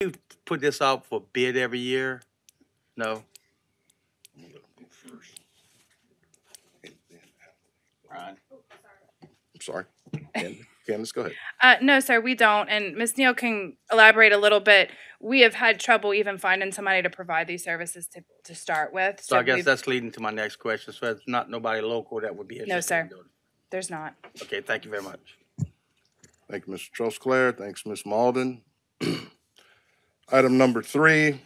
you put this out for bid every year? No? Ryan? I'm sorry. Can- Candace, go ahead. Uh, no, sir, we don't. And Ms. Neal can elaborate a little bit. We have had trouble even finding somebody to provide these services to, to start with. So I guess that's leading to my next question. So it's not nobody local that would be interested? No, sir. in There's not. Okay, thank you very much. Thank you, Mr. Trosclair. Thanks, Ms. Malden. Item number three.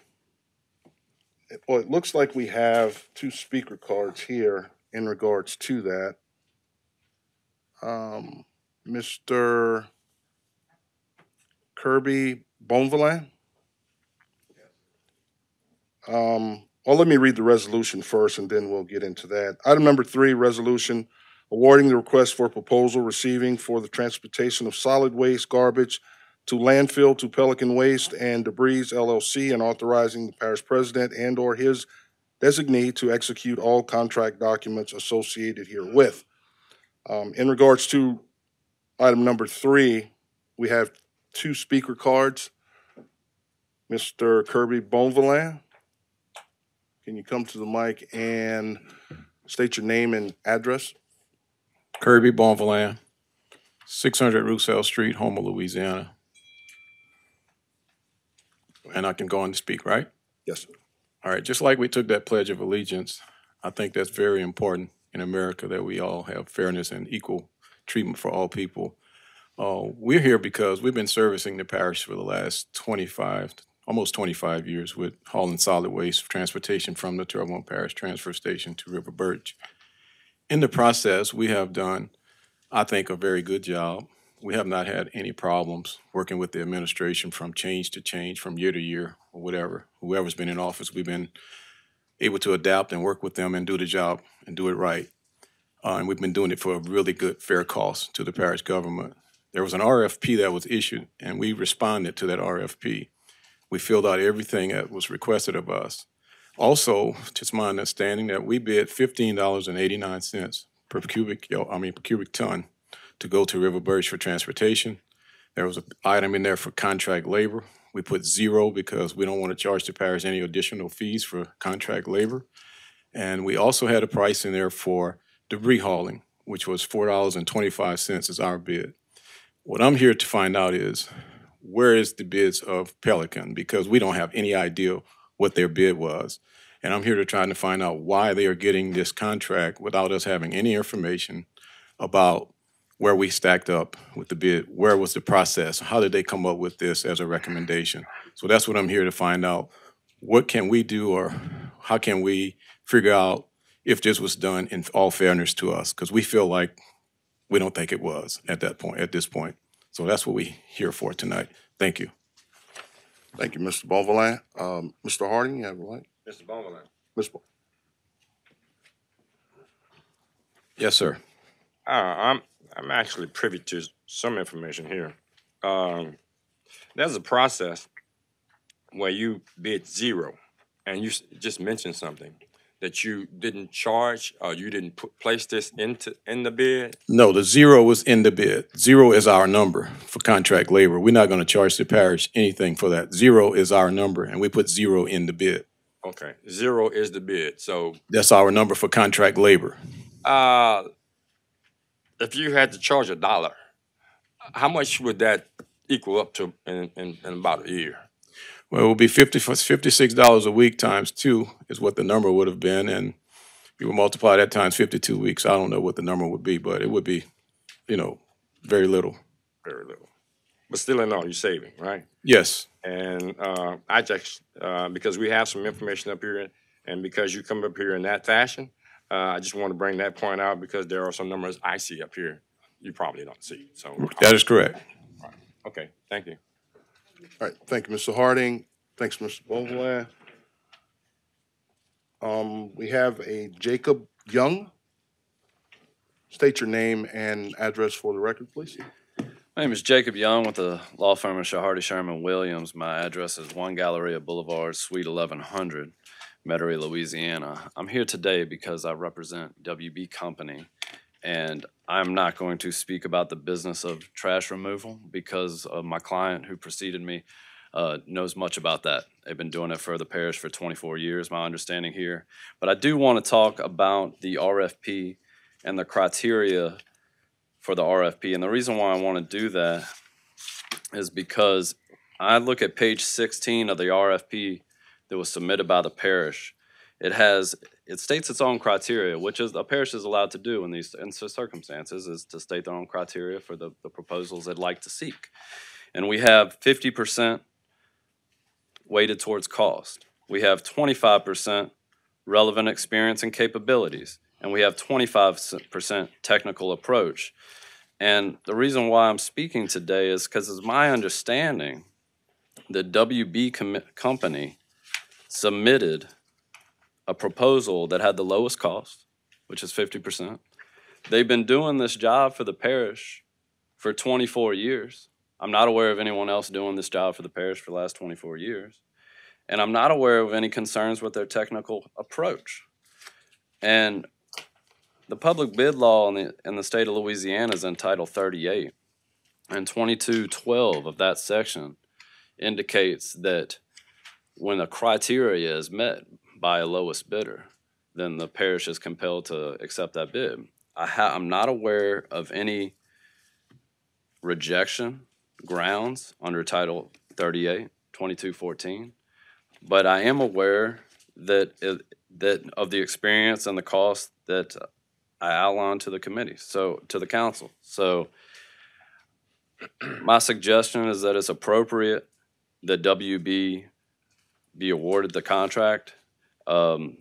Well, it looks like we have two speaker cards here in regards to that. Um, Mr. Kirby Bonvillain? Um, well, let me read the resolution first and then we'll get into that. Item number three, resolution awarding the request for proposal receiving for the transportation of solid waste garbage to landfill to Pelican Waste and Debris LLC and authorizing the parish president and/or his designee to execute all contract documents associated herewith. Um, in regards to item number three, we have two speaker cards. Mr. Kirby Bonvillain, can you come to the mic and state your name and address? Kirby Bonvillain, 600 Roussel Street, Houma, Louisiana. And I can go on to speak, right? Yes, sir. All right, just like we took that Pledge of Allegiance, I think that's very important in America that we all have fairness and equal treatment for all people. Uh, we're here because we've been servicing the parish for the last 25, almost 25 years with hauling solid waste transportation from the Terrebonne Parish Transfer Station to River Birch. In the process, we have done, I think, a very good job. We have not had any problems working with the administration from change to change, from year to year, or whatever. Whoever's been in office, we've been able to adapt and work with them and do the job and do it right. Uh, and we've been doing it for a really good, fair cost to the parish government. There was an RFP that was issued, and we responded to that RFP. We filled out everything that was requested of us. Also, just my understanding that we bid fifteen dollars and eighty-nine cents per cubic, I mean, per cubic ton to go to River Birch for transportation. There was an item in there for contract labor. We put zero because we don't want to charge the parish any additional fees for contract labor. And we also had a price in there for debris hauling, which was four dollars and twenty-five cents as our bid. What I'm here to find out is, where is the bids of Pelican? Because we don't have any idea what their bid was. And I'm here to try to find out why they are getting this contract without us having any information about where we stacked up with the bid, where was the process, how did they come up with this as a recommendation? So that's what I'm here to find out. What can we do or how can we figure out if this was done in all fairness to us? Because we feel like we don't think it was at that point, at this point. So that's what we're here for tonight. Thank you. Thank you, Mr. Bonvillain. Um, Mr. Harding, you have the mic. Mr. Bonvillain. Ms. Bo- Yes, sir. Uh, I'm, I'm actually privy to some information here. Um, there's a process where you bid zero, and you just mentioned something that you didn't charge, or you didn't put, place this into, in the bid. No, the zero was in the bid. Zero is our number for contract labor. We're not going to charge the parish anything for that. Zero is our number, and we put zero in the bid. Okay, zero is the bid, so, That's our number for contract labor. uh, if you had to charge a dollar, how much would that equal up to in, in, in about a year? Well, it would be 50, $56 a week times two is what the number would have been, and if you would multiply that times fifty-two weeks. I don't know what the number would be, but it would be, you know, very little. Very little. But still in all, you're saving, right? Yes, And uh, I just, uh, because we have some information up here, and because you come up here in that fashion, uh, I just want to bring that point out because there are some numbers I see up here you probably don't see. So, that is correct. okay, thank you. All right, thank you, Mr. Harding. Thanks, Mr. Bonvillain. Um, we have a Jacob Young. State your name and address for the record, please. My name is Jacob Young with the law firm of Chehardy Sherman Williams. My address is One Galleria Boulevard, Suite 1100, Metairie, Louisiana. I'm here today because I represent WB Company, and I'm not going to speak about the business of trash removal because of my client who preceded me uh, knows much about that. They've been doing it for the parish for 24 years, my understanding here. But I do want to talk about the RFP and the criteria for the RFP. And the reason why I want to do that is because I look at page 16 of the RFP that was submitted by the parish. It has, it states its own criteria, which is a parish is allowed to do in these in circumstances, is to state their own criteria for the, the proposals they'd like to seek. And we have 50% weighted towards cost. We have 25% relevant experience and capabilities. And we have 25% technical approach. And the reason why I'm speaking today is because it's my understanding the WB com- company submitted a proposal that had the lowest cost, which is 50%. They've been doing this job for the parish for 24 years. I'm not aware of anyone else doing this job for the parish for the last 24 years. And I'm not aware of any concerns with their technical approach. And the public bid law in the, in the state of Louisiana is in Title 38. And 2212 of that section indicates that when a criteria is met by a lowest bidder, then the parish is compelled to accept that bid. I ha- I'm not aware of any rejection grounds under Title 38, 2214, but I am aware that it, that of the experience and the cost that I outlined to the committee, so to the council. So my suggestion is that it's appropriate that WB be awarded the contract. Um,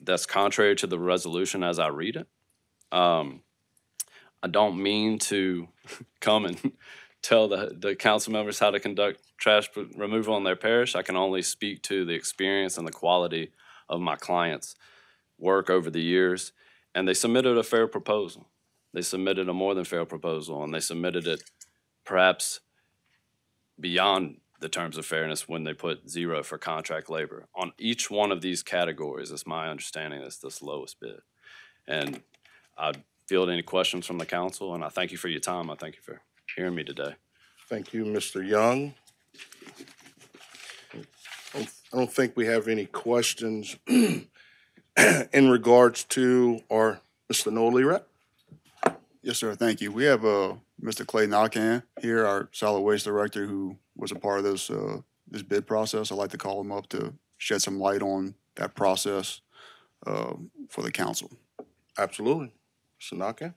that's contrary to the resolution as I read it. Um, I don't mean to come and tell the, the council members how to conduct trash removal in their parish. I can only speak to the experience and the quality of my clients' work over the years. And they submitted a fair proposal. They submitted a more than fair proposal, and they submitted it perhaps beyond the terms of fairness when they put zero for contract labor. On each one of these categories, it's my understanding it's this lowest bid. And I field any questions from the council, and I thank you for your time. I thank you for hearing me today. Thank you, Mr. Young. I don't- I don't think we have any questions in regards to our, Mr. Nolley rep. Yes, sir. Thank you. We have uh, Mr. Clay Naquin here, our solid waste director, who was a part of this uh, this bid process. I'd like to call him up to shed some light on that process uh, for the council. Absolutely. Mr. Naquin?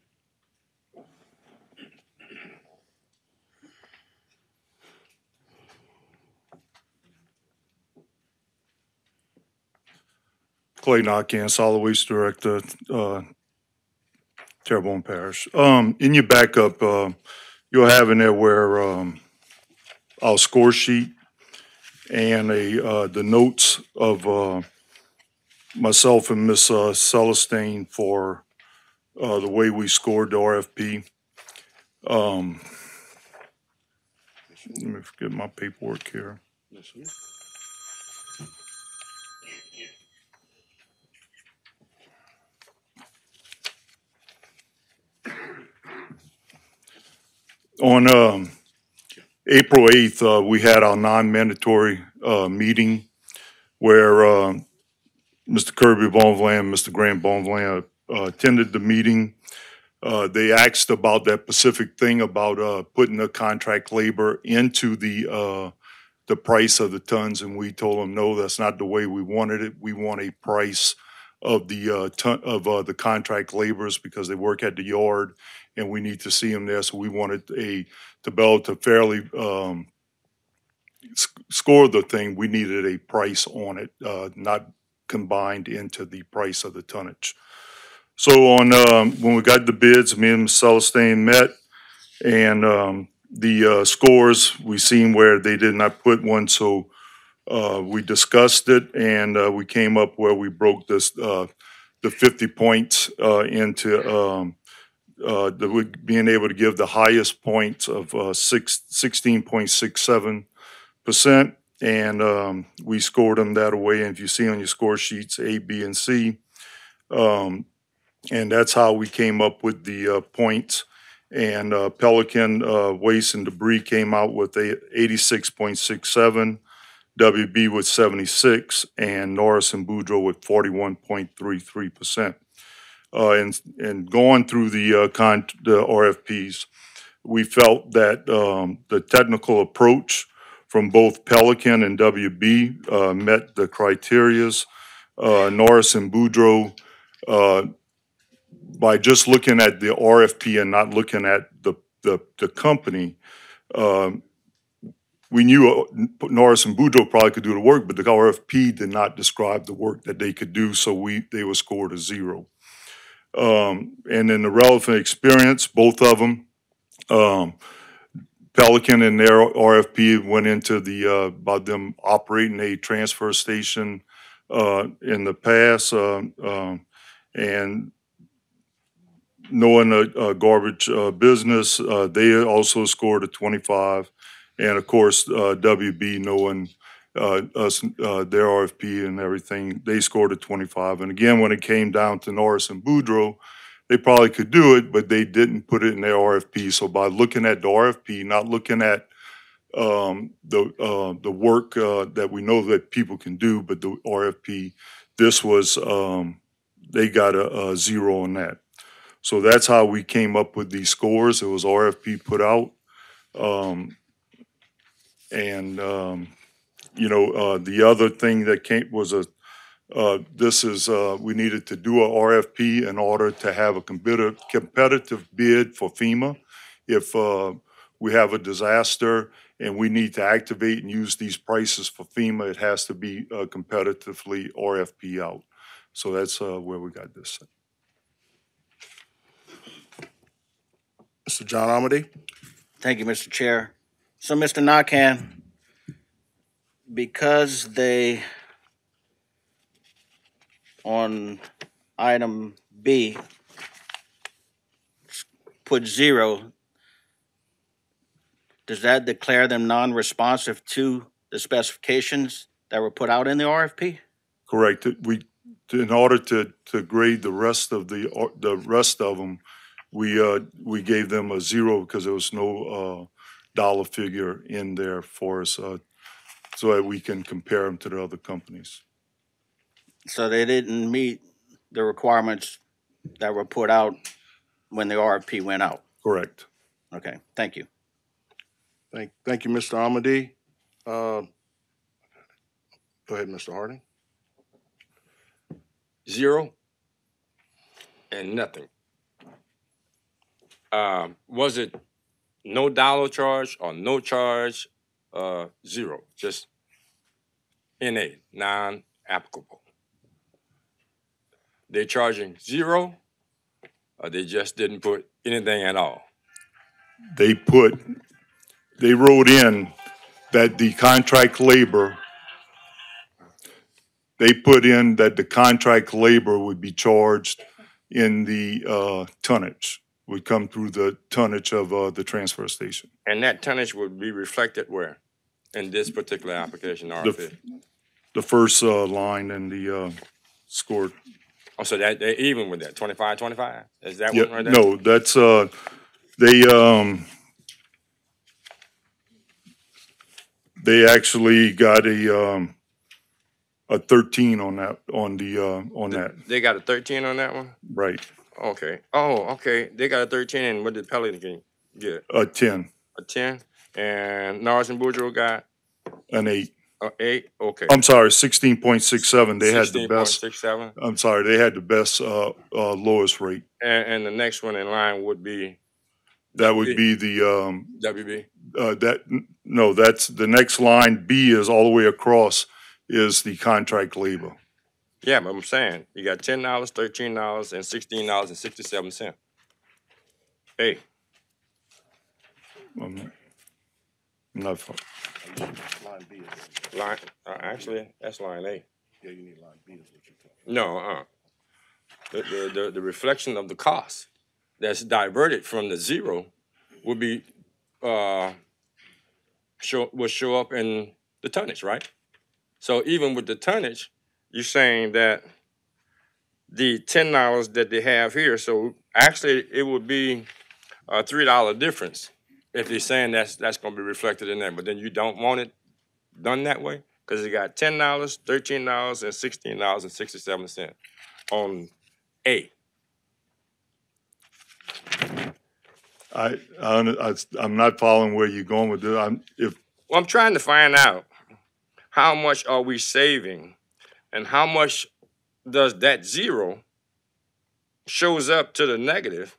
Clay Naquin, Solid Waste Director, uh, Terrebonne Parish. Um, in your backup, uh, you'll have in there where, um, our score sheet and a, uh, the notes of, uh, myself and Miss uh, Celestine for, uh, the way we scored the RFP. Um, let me get my paperwork here. On um, April 8th, uh, we had our non-mandatory uh, meeting where uh, Mr. Kirby Bonvillain, and Mr. Grant Bonvillain uh, attended the meeting. Uh, They asked about that specific thing about uh, putting the contract labor into the, the price of the tons, and we told them, no, that's not the way we wanted it. We want a price of the ton, of the contract laborers because they work at the yard and we need to see them there. So we wanted a, to be able to fairly um, s- score the thing, we needed a price on it, uh, not combined into the price of the tonnage. So on, um, when we got the bids, me and Celestine met and um, the uh, scores, we seen where they did not put one, so uh, we discussed it and uh, we came up where we broke this, uh, the 50 points uh, into um, uh, the, being able to give the highest points of uh, 16.67%. And um, we scored them that way. And if you see on your score sheets, A, B, and C. Um, and that's how we came up with the uh, points. And uh, Pelican uh, Waste and Debris came out with a 86.67, WB with 76, and Norris and Boudreaux with 41.33% and, and going through the, uh, con, the RFPs, we felt that, um, the technical approach from both Pelican and WB, uh, met the criterias. Uh, Norris and Boudreaux, uh, by just looking at the RFP and not looking at the, the, the company, um, we knew uh, Norris and Boudreaux probably could do the work, but the RFP did not describe the work that they could do, so we, they were scored a zero. Um, and then the relevant experience, both of them, um, Pelican and their RFP went into the, uh, about them operating a transfer station, uh, in the past, uh, um, and knowing a, a garbage, uh, business, uh, they also scored a twenty-five. And of course, uh, WB knowing, uh, us, uh, their RFP and everything, they scored a twenty-five. And again, when it came down to Norris and Boudreaux, they probably could do it, but they didn't put it in their RFP. So by looking at the RFP, not looking at um, the uh, the work uh, that we know that people can do, but the RFP, this was um, they got a, a zero on that. So that's how we came up with these scores. It was RFP put out, um, and um, you know uh, the other thing that came was a uh, this is, uh, we needed to do a RFP in order to have a competitive, competitive bid for FEMA. If, uh, we have a disaster and we need to activate and use these prices for FEMA, it has to be, uh, competitively RFP out. So that's, uh, where we got this. Mr. John Amedee? Thank you, Mr. Chair. So, Mr. Naquin, because they, on item B put zero, does that declare them non-responsive to the specifications that were put out in the RFP? Correct. We, in order to, to grade the rest of the, the rest of them, we, uh, we gave them a zero because there was no, uh, dollar figure in there for us, uh, so that we can compare them to the other companies. So they didn't meet the requirements that were put out when the RFP went out? Correct. Okay, thank you. Thank, thank you, Mr. Amedee. Uh, Go ahead, Mr. Harding. Zero and nothing. Um, was it no dollar charge or no charge? Uh, zero, just NA, non-applicable. They're charging zero, or they just didn't put anything at all? They put, they wrote in that the contract labor, they put in that the contract labor would be charged in the, uh, tonnage, would come through the tonnage of, uh, the transfer station. And that tonnage would be reflected where? In this particular application, The, RFP? the first, uh, line in the, uh, score. Oh, so that, they're even with that, twenty-five, twenty-five? Is that Yeah, one right there? no, that's, uh, they, um, they actually got a, um, a thirteen on that, on the, uh, on that, They got a thirteen on that one? right, Okay. Oh, okay. They got a thirteen, and what did Pelican get? a ten, A ten? And Norris and Boudreaux got an eight. a eight? Okay. I'm sorry, sixteen point six seven, they had the best, Six, seven. I'm sorry, they had the best, uh, uh, lowest rate. And, and the next one in line would be That would be the, um, WB. uh, that, no, that's, the next line, B is all the way across, is the contract labor. Yeah, but I'm saying, you got ten dollars, thirteen dollars, and sixteen dollars and sixty-seven cent. Hey, Um, Not, far- Line B is, line, uh, actually, that's line A. yeah, you need line B is what you're talking. No, uh. The, the, the, the reflection of the cost that's diverted from the zero would be, uh, show, will show up in the tonnage, right? So even with the tonnage, you're saying that the ten dollars that they have here, so actually it would be a three dollar difference if you're saying that's that's going to be reflected in that, but then you don't want it done that way because you got ten dollars, thirteen dollars, and sixteen dollars and sixty seven cent on A. I, I, I'm not following where you're going with this. I'm, if, Well, I'm trying to find out how much are we saving, and how much does that zero shows up to the negative,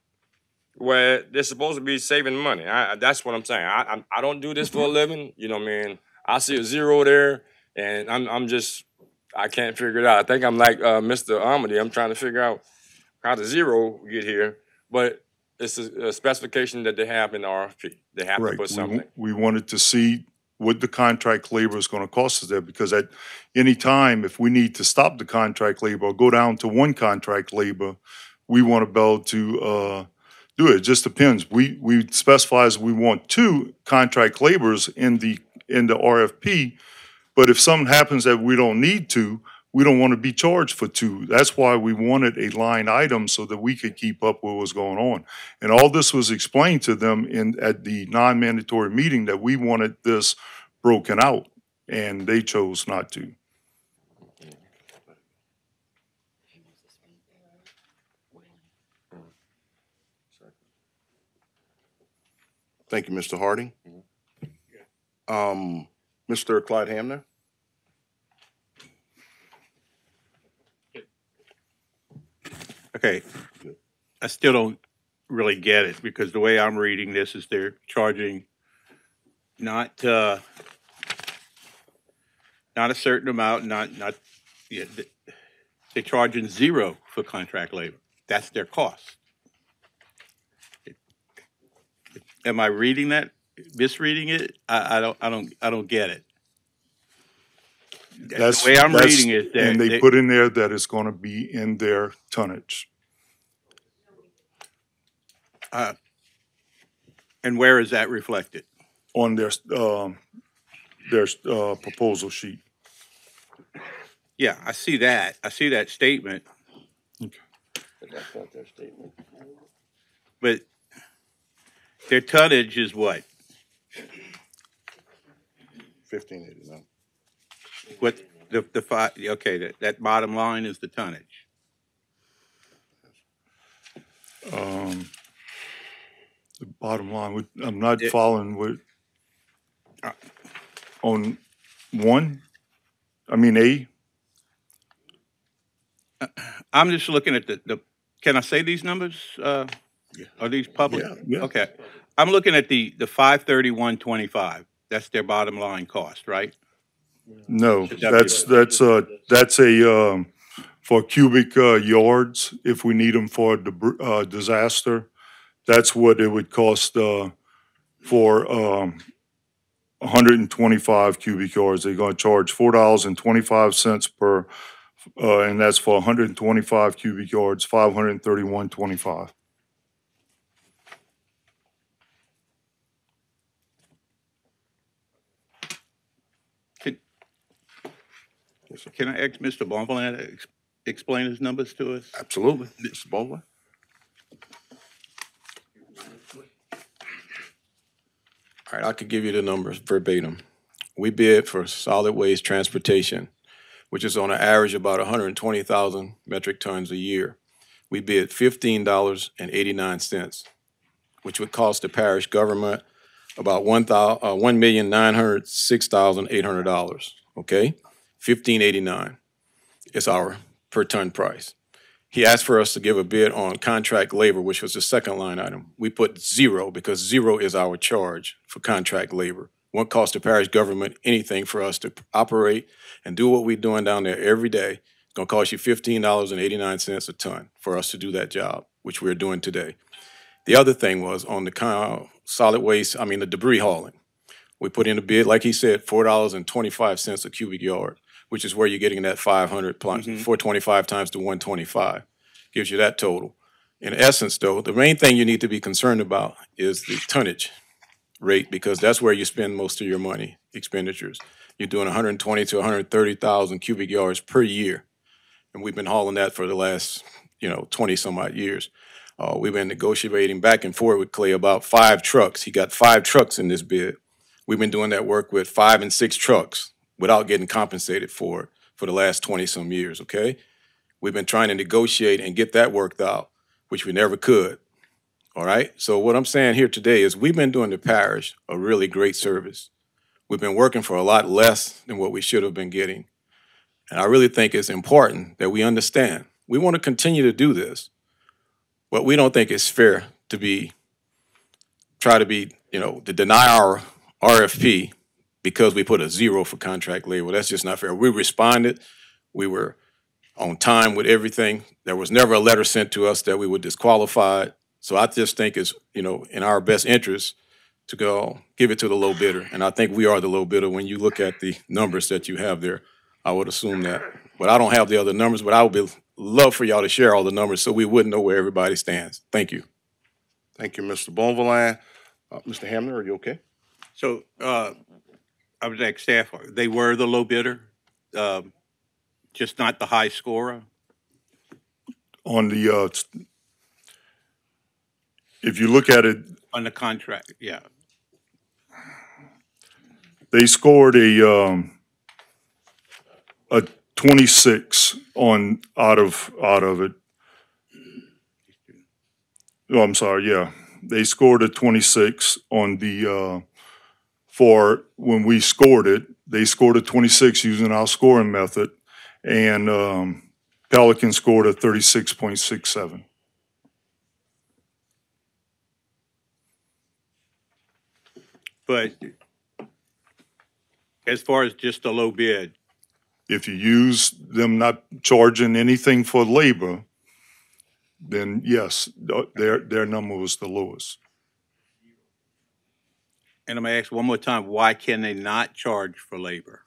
where they're supposed to be saving money. I, that's what I'm saying. I, I I don't do this for a living. You know what I mean? I see a zero there, and I'm I'm just I can't figure it out. I think I'm like uh, Mr. Amedee. I'm trying to figure out how the zero get here, but it's a, a specification that they have in the RFP. They have to put something. w- we wanted to see what the contract labor is gonna cost us there, because at any time, if we need to stop the contract labor or go down to one contract labor, we want to be able to, uh, do it. It just depends. We, we specifies we want two contract laborers in the, in the RFP. But if something happens that we don't need to, we don't want to be charged for two. That's why we wanted a line item so that we could keep up what was going on. And all this was explained to them in, at the non-mandatory meeting that we wanted this broken out, and they chose not to. Thank you, Mr. Harding. Um, Mr. Clyde Hamner? Okay, I still don't really get it because the way I'm reading this is they're charging not, uh, not a certain amount, not, not, yeah, they're charging zero for contract labor. That's their cost. Am I reading that, misreading it? I, I don't, I don't, I don't get it. That's The way I'm reading it. that. And they they- put in there that it's gonna be in their tonnage. Uh, And where is that reflected? on their, um, their, uh, proposal sheet. Yeah, I see that. I see that statement, But that's not their statement. but their tonnage is what? Fifteen eighty-nine. What, the, the five, okay, that, that bottom line is the tonnage. Um, the bottom line, we- I'm not It- following what, Uh. on one, I mean, A, I'm just looking at the, the, can I say these numbers? Uh, are these public? Yeah, yeah. Okay. I'm looking at the, the five thirty-one twenty-five. That's their bottom line cost, right? no, Should that be that's, that's a, that's a, um, for cubic, uh, yards, if we need them for a debr- uh, disaster. That's what it would cost, uh, for, um, hundred and twenty-five cubic yards. They're gonna charge four dollars and twenty-five cents per, uh, and that's for hundred and twenty-five cubic yards, five hundred and thirty-one twenty-five. Can I ask Mr. Bonvillain to ex- explain his numbers to us? Absolutely. Mr. Baldwin? All right, I could give you the numbers verbatim. We bid for solid waste transportation, which is on an average about hundred and twenty thousand metric tons a year. We bid fifteen dollars and eighty-nine cents, which would cost the parish government about one thou, uh, okay? Fifteen eighty-nine is our per ton price. He asked for us to give a bid on contract labor, which was the second line item. We put zero because zero is our charge for contract labor. Won't cost the parish government anything for us to operate and do what we're doing down there every day. It's gonna cost you fifteen dollars and eighty-nine cents a ton for us to do that job, which we're doing today. The other thing was on the solid waste, I mean, the debris hauling. We put in a bid, like he said, four dollars and twenty-five cents a cubic yard, which is where you're getting that five hundred plus, four twenty-five times to one twenty-five. Gives you that total. In essence, though, the main thing you need to be concerned about is the tonnage rate, because that's where you spend most of your money expenditures. You're doing hundred and twenty to hundred and thirty thousand cubic yards per year. And we've been hauling that for the last, you know, twenty some odd years. Uh, we've been negotiating back and forth with Clay about five trucks. He got five trucks in this bid. We've been doing that work with five and six trucks without getting compensated for it for the last twenty-some years, okay? We've been trying to negotiate and get that worked out, which we never could. All right? So what I'm saying here today is we've been doing the parish a really great service. We've been working for a lot less than what we should have been getting. And I really think it's important that we understand. We want to continue to do this, but we don't think it's fair to be, try to be, you know, to deny our RFP because we put a zero for contract labor. That's just not fair. We responded. We were on time with everything. There was never a letter sent to us that we were disqualified. So I just think it's, you know, in our best interest to go give it to the low bidder. And I think we are the low bidder when you look at the numbers that you have there. I would assume that. But I don't have the other numbers, but I would be, love for y'all to share all the numbers so we wouldn't know where everybody stands. Thank you. Thank you, Mr. Bonvillain. Uh, Mr. Hamner, are you okay? So, uh, I was like staff, they were the low bidder, um, just not the high scorer? On the, uh, if you look at it, On the contract, yeah. they scored a, um, a twenty-six on, out of, out of it. Oh, I'm sorry, yeah. They scored a twenty-six on the, uh, for, when we scored it, they scored a twenty-six using our scoring method. And, um, Pelican scored a thirty-six point six seven. But as far as just the low bid, If you use them not charging anything for labor, then yes, their, their number was the lowest. And I'm gonna ask one more time, why can they not charge for labor?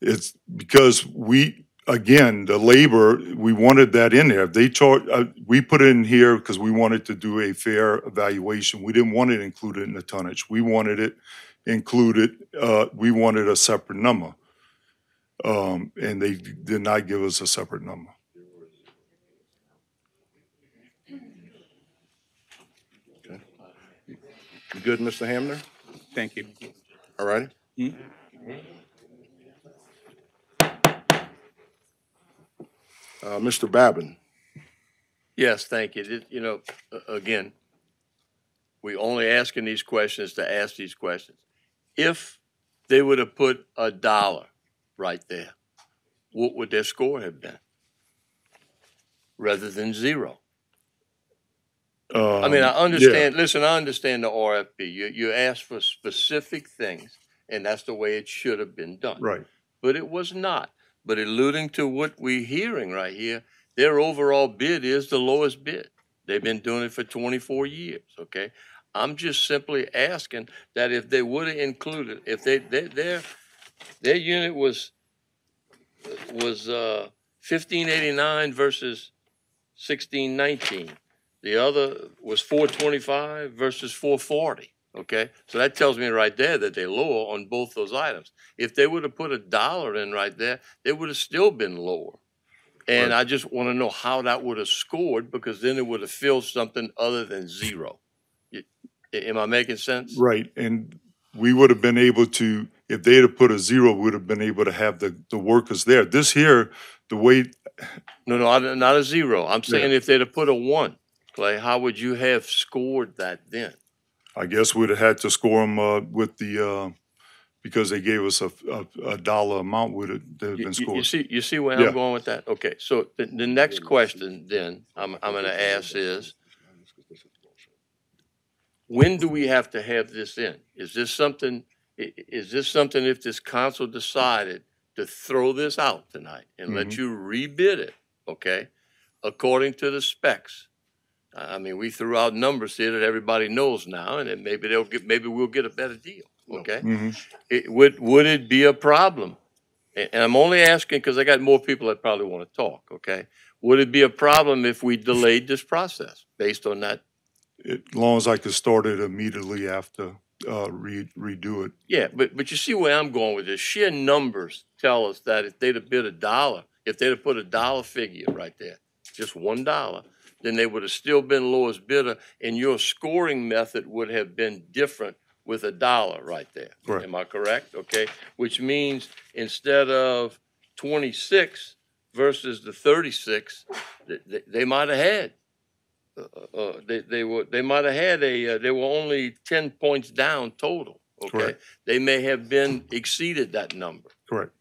It's because we, again, the labor, we wanted that in there. They charge, uh, we put it in here because we wanted to do a fair evaluation. We didn't want it included in the tonnage. We wanted it included, uh, we wanted a separate number. Um, and they did not give us a separate number. You good, Mr. Hamner? Thank you. All righty. Uh, Mr. Babin, Yes, thank you. It- You know, again, we only asking these questions to ask these questions. If they would have put a dollar right there, what would their score have been? Rather than zero. I mean, I Um, yeah. understand, listen, I understand the RFP. You, you asked for specific things, and that's the way it should have been done. Right. but it was not. But alluding to what we're hearing right here, their overall bid is the lowest bid. They've been doing it for twenty-four years, okay? I'm just simply asking that if they would have included, if they, they, their, their unit was, was, uh, fifteen eighty-nine versus sixteen nineteen. The other was four twenty-five versus four forty, okay? So that tells me right there that they're lower on both those items. If they would have put a dollar in right there, they would have still been lower. And I just want to know how that would have scored because then it would have filled something other than zero. Y- Am I making sense? Right, and we would have been able to, if they'd have put a zero, we would have been able to have the, the workers there. This here, the way, No, no, not a zero. I'm saying if they'd have put a one, Clay, how would you have scored that then? I guess we'd have had to score them, uh, with the, uh, because they gave us a, a, a dollar amount would have, You- been you- You scored. see, you see where Yeah. I'm going with that? Okay, so the, the next question then, I'm, I'm gonna ask is, when do we have to have this in? Is this something, is this something if this council decided to throw this out tonight and let you rebid it, okay? According to the specs? I mean, we threw out numbers here that everybody knows now, and then maybe they'll get, maybe we'll get a better deal, okay? Mhm. it, would, would it be a problem? And I'm only asking because I got more people that probably want to talk, okay? Would it be a problem if we delayed this process based on that? As long as I could start it immediately after, uh, re, redo it. Yeah, but, but you see where I'm going with this. Sheer numbers tell us that if they'd have bid a dollar, if they'd have put a dollar figure right there, just one dollar, then they would have still been lowest bidder, and your scoring method would have been different with a dollar right there. Correct. Am I correct? Okay, which means instead of twenty-six versus the thirty-six, they, they, might have had. Uh, uh, they, they were, they might have had a, uh, they were only ten points down total, okay? Correct. They may have been exceeded that number Correct.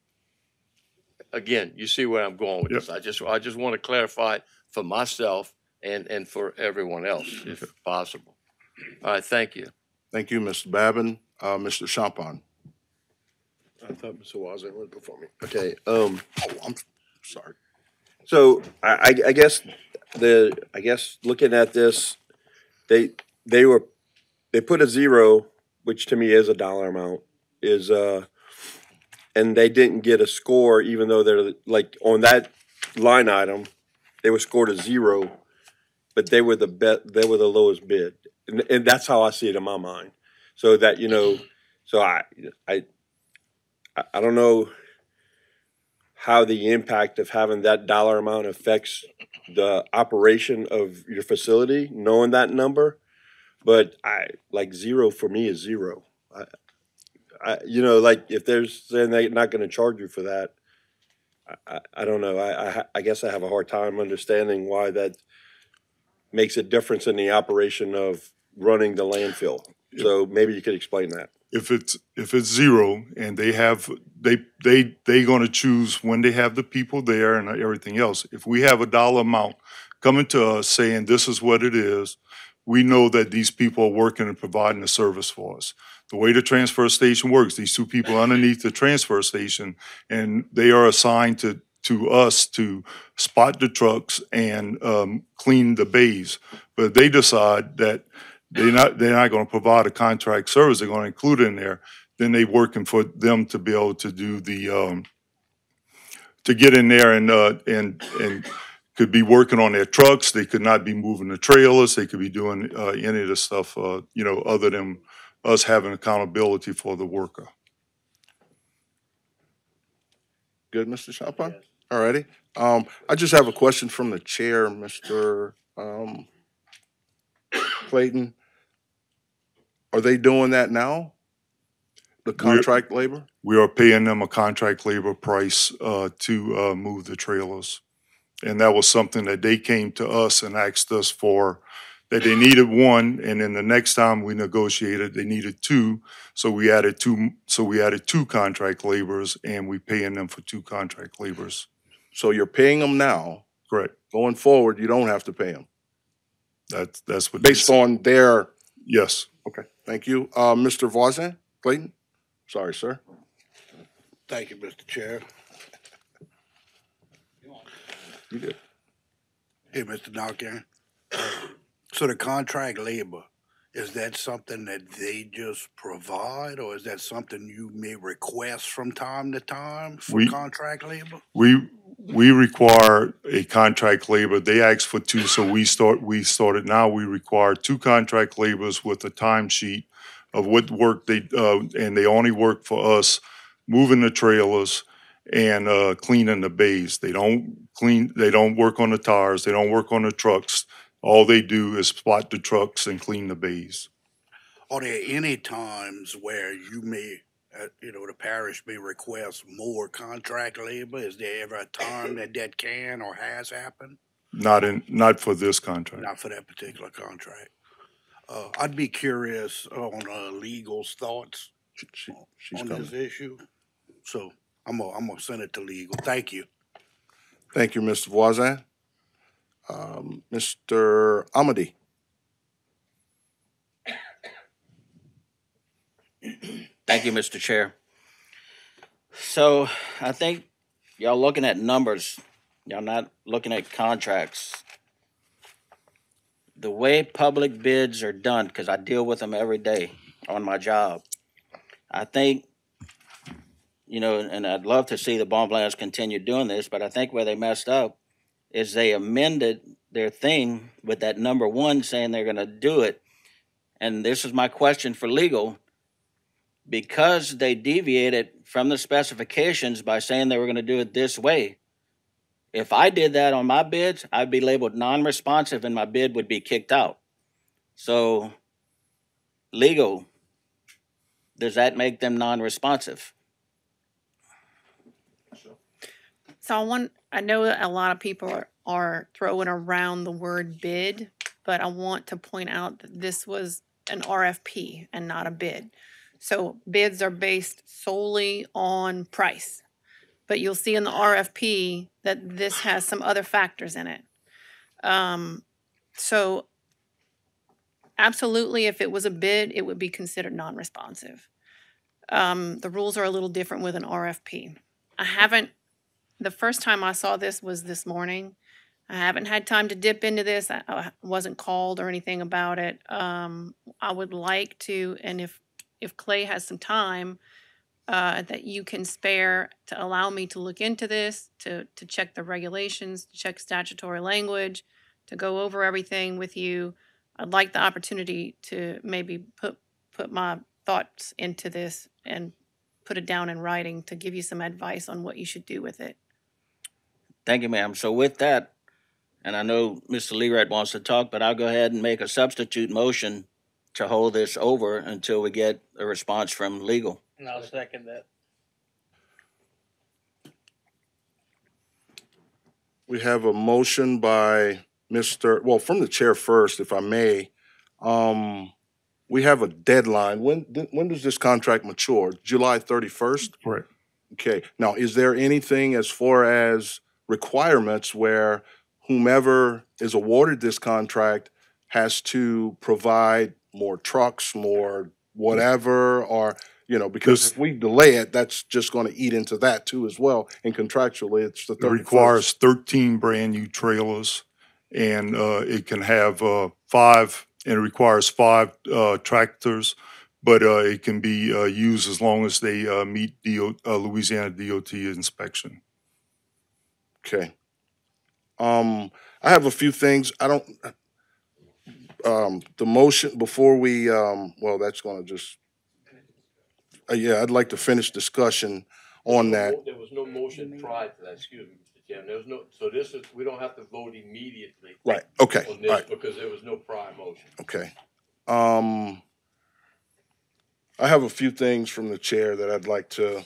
again, you see where I'm going with Yep. this. I just, I just want to clarify it for myself and, and for everyone else, if possible. All right, thank you. Thank you, Mr. Babin. Uh, Mr. Champagne. I thought Mr. Voisin went before me. Okay, um, Oh, I'm sorry. so I, I, I guess the, I guess looking at this, they, they were, they put a zero, which to me is a dollar amount, is, uh, and they didn't get a score, even though they're, like, on that line item, they were scored a zero, but they were the bet, they were the lowest bid. And, and that's how I see it in my mind. So that, you know, so I, I, I- don't know how the impact of having that dollar amount affects the operation of your facility, knowing that number. But I, like zero for me is zero. I, I, you know, like if they're saying they're not gonna charge you for that. I, I, I don't know. I, I, I guess I have a hard time understanding why that makes a difference in the operation of running the landfill. So maybe you could explain that. if it's if it's zero and they have they they they going to choose when they have the people there and everything else if we have a dollar amount coming to us saying this is what it is we know that these people are working and providing a service for us the way the transfer station works these two people underneath the transfer station and they are assigned to to us to spot the trucks and um, clean the bays but they decide that they're not, they're not gonna provide a contract service, they're gonna include it in there, then they working for them to be able to do the, um, to get in there and, uh, and, and could be working on their trucks, they could not be moving the trailers, they could be doing, uh, any of the stuff, uh, you know, other than us having accountability for the worker. Good, Mr. Champagne? All righty. Um, I just have a question from the chair, Mr. um, Clayton. Are they doing that now? The contract labor? We are paying them a contract labor price, uh, to, uh, move the trailers. And that was something that they came to us and asked us for, that they needed one, and then the next time we negotiated, they needed two. So we added two, so we added two contract laborers, and we paying them for two contract laborers. So you're paying them now. Correct. Going forward, you don't have to pay them, That's, that's what. based on their, Yes. okay, thank you. Uh, Mr. Voisin, Clayton? Sorry, sir. Thank you, Mr. Chair. You good. Hey, Mr. Naquin. So the contract labor, is that something that they just provide, or is that something you may request from time to time for We- contract labor? We, we require a contract labor. They asked for two, so we start, we started, now we require two contract laborers with a timesheet of what work they, uh, and they only work for us moving the trailers and, uh, cleaning the bays. They don't clean, they don't work on the tires, they don't work on the trucks. All they do is spot the trucks and clean the bays. Are there any times where you may, uh, you know, the parish may request more contract labor? Is there ever a time that that can or has happened? Not in, not for this contract. Not for that particular contract. Uh, I'd be curious on uh, legal's thoughts She- she- She's on coming. this issue. So I'm gonna, I'm gonna send it to legal. Thank you. Thank you, Mr. Voisin. Um, Mr. Amedee? Thank you, Mr. Chair. So I think y'all looking at numbers, y'all not looking at contracts. The way public bids are done, because I deal with them every day on my job, I think, you know, and I'd love to see the Bonvillains continue doing this, but I think where they messed up is they amended their thing with that number one saying they're gonna do it. And this is my question for legal because they deviated from the specifications by saying they were going to do it this way, If I did that on my bids, I'd be labeled non-responsive and my bid would be kicked out. So, legal, does that make them non-responsive? So I want, I know a lot of people are, are throwing around the word bid, but I want to point out that this was an RFP and not a bid. So bids are based solely on price. But you'll see in the RFP that this has some other factors in it. Um, so absolutely, if it was a bid, it would be considered non-responsive. Um, the rules are a little different with an RFP. I haven't the first time I saw this was this morning. I haven't had time to dip into this. I, I wasn't called or anything about it. Um, I would like to, and if if Clay has some time uh, that you can spare to allow me to look into this, to to check the regulations, to check statutory language, to go over everything with you. I'd like the opportunity to maybe put put my thoughts into this and put it down in writing to give you some advice on what you should do with it. Thank you, ma'am. So with that, and I know Mr. Lerat wants to talk, but I'll go ahead and make a substitute motion to hold this over until we get a response from legal. And I'll second that. We have a motion by Mr., well, from the chair first, if I may. Um, we have a deadline. When, when does this contract mature? July thirty-first? Correct. Okay, now, is there anything as far as requirements where whomever is awarded this contract has to provide more trucks, more whatever, or, you know, because if we delay it, that's just gonna eat into that too as well, and contractually, it's the It requires thirteen brand-new trailers, and uh, it can have uh, five, and it requires five uh, tractors, but uh, it can be uh, used as long as they uh, meet DO uh, Louisiana DOT inspection. Okay. Um, I have a few things. I don't, um, the motion, before we, um, well, that's gonna just, uh, yeah, I'd like to finish discussion on that. There was no motion prior to that, excuse me, Mr. Chairman, there was no, so this is, we don't have to vote immediately. Right, okay, On all this, right, because there was no prior motion. okay. Um, I have a few things from the chair that I'd like to,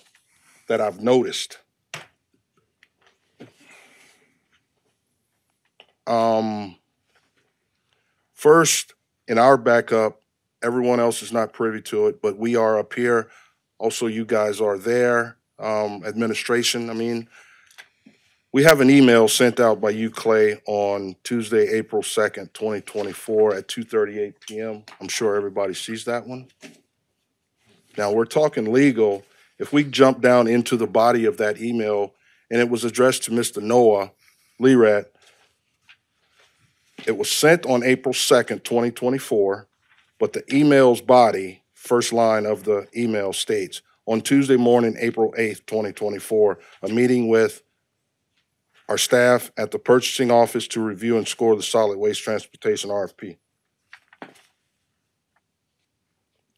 that I've noticed. Um, first, in our backup, everyone else is not privy to it, but we are up here. Also, you guys are there, um, administration, I mean. We have an email sent out by you, Clay, on Tuesday, April second, twenty twenty-four at two thirty-eight PM. I'm sure everybody sees that one. Now, we're talking legal. If we jump down into the body of that email, and it was addressed to Mr. Noah Lerat, it was sent on April second, twenty twenty-four, but the email's body, first line of the email states, on Tuesday morning, April eighth, twenty twenty-four, a meeting with our staff at the purchasing office to review and score the solid waste transportation RFP.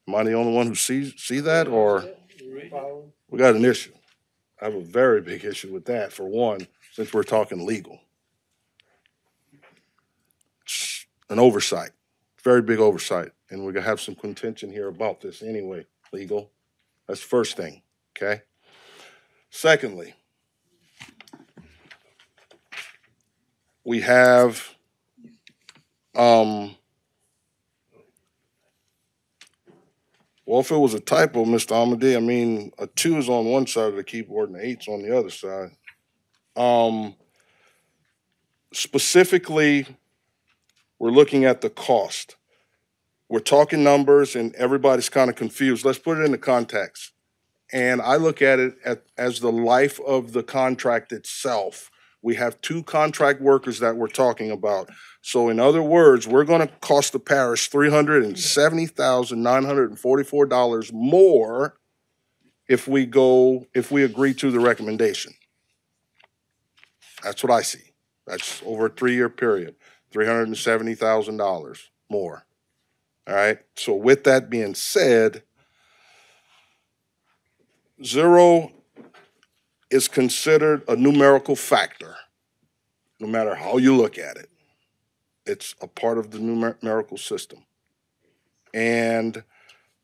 Am I the only one who sees, see that, or we got an issue? I have a very big issue with that, for one, since we're talking legal. It's An oversight, very big oversight, and we're gonna have some contention here about this anyway, legal. That's first thing, okay? Secondly, we have, um, well, if it was a typo, Mr. Amedee, I mean, a two is on one side of the keyboard and an eight's on the other side. Um, specifically, we're looking at the cost. We're talking numbers and everybody's kind of confused. Let's put it into context. And I look at it at, as the life of the contract itself. We have two contract workers that we're talking about. So, in other words, we're going to cost the parish $370,944 more if we go, if we agree to the recommendation. That's what I see. That's over a three year period. $370,000 more. All right. So, with that being said, zero is considered a numerical factor, no matter how you look at it. It's a part of the numerical system. And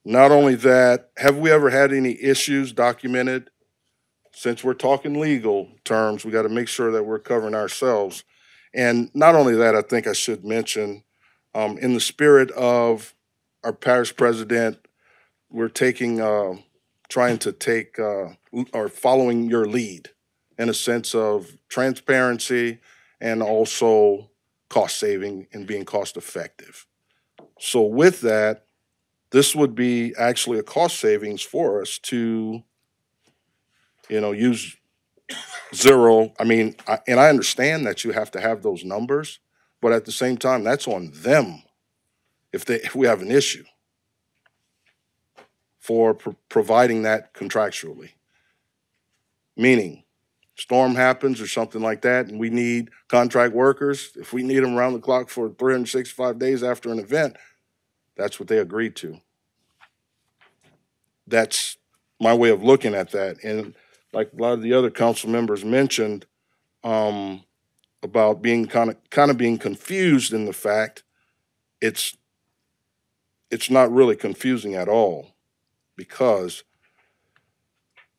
not only that, have we ever had any issues documented? Since we're talking legal terms, we got to make sure that we're covering ourselves. And not only that, I think I should mention, um, in the spirit of our parish president, we're taking, uh, trying to take, uh, or following your lead in a sense of transparency and also cost saving and being cost effective. So with that, this would be actually a cost savings for us to, you know, use zero. I mean, I, and I understand that you have to have those numbers, but at the same time, that's on them if they if we have an issue for pro- providing that contractually. Meaning, storm happens or something like that, and we need contract workers. If we need them around the clock for 365 days after an event, that's what they agreed to. That's my way of looking at that. And like a lot of the other council members mentioned, um, about being kind of kind of being confused in the fact it's it's not really confusing at all because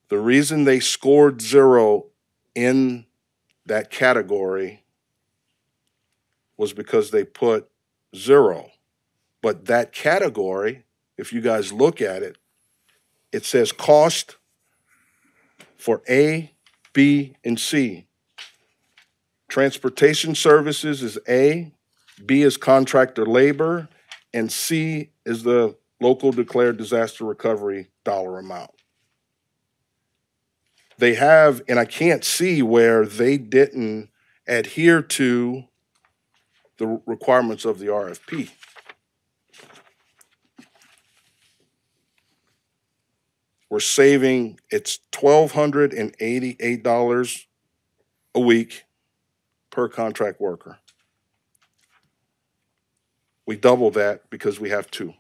the reason they scored zero in that category was because they put zero. But that category, if you guys look at it, it says cost for A, B, and C. Transportation services is A, B is contractor labor, and C is the local declared disaster recovery dollar amount. They have, and I can't see where they didn't adhere to the requirements of the RFP. We're saving, it's twelve hundred and eighty-eight dollars a week per contract worker. We double that because we have two.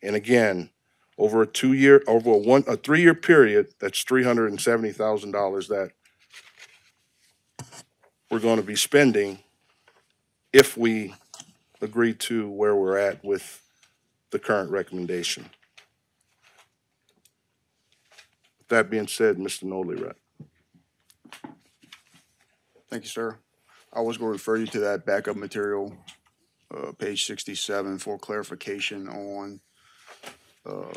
And again, over a two-year, over a one, a period, that's three and seventy thousand dollars that we're going to be spending if we agree to where we're at with the current recommendation. That being said, Mr. Nolly, Thank you, sir. I was going to refer you to that backup material, uh, page sixty-seven for clarification on, uh,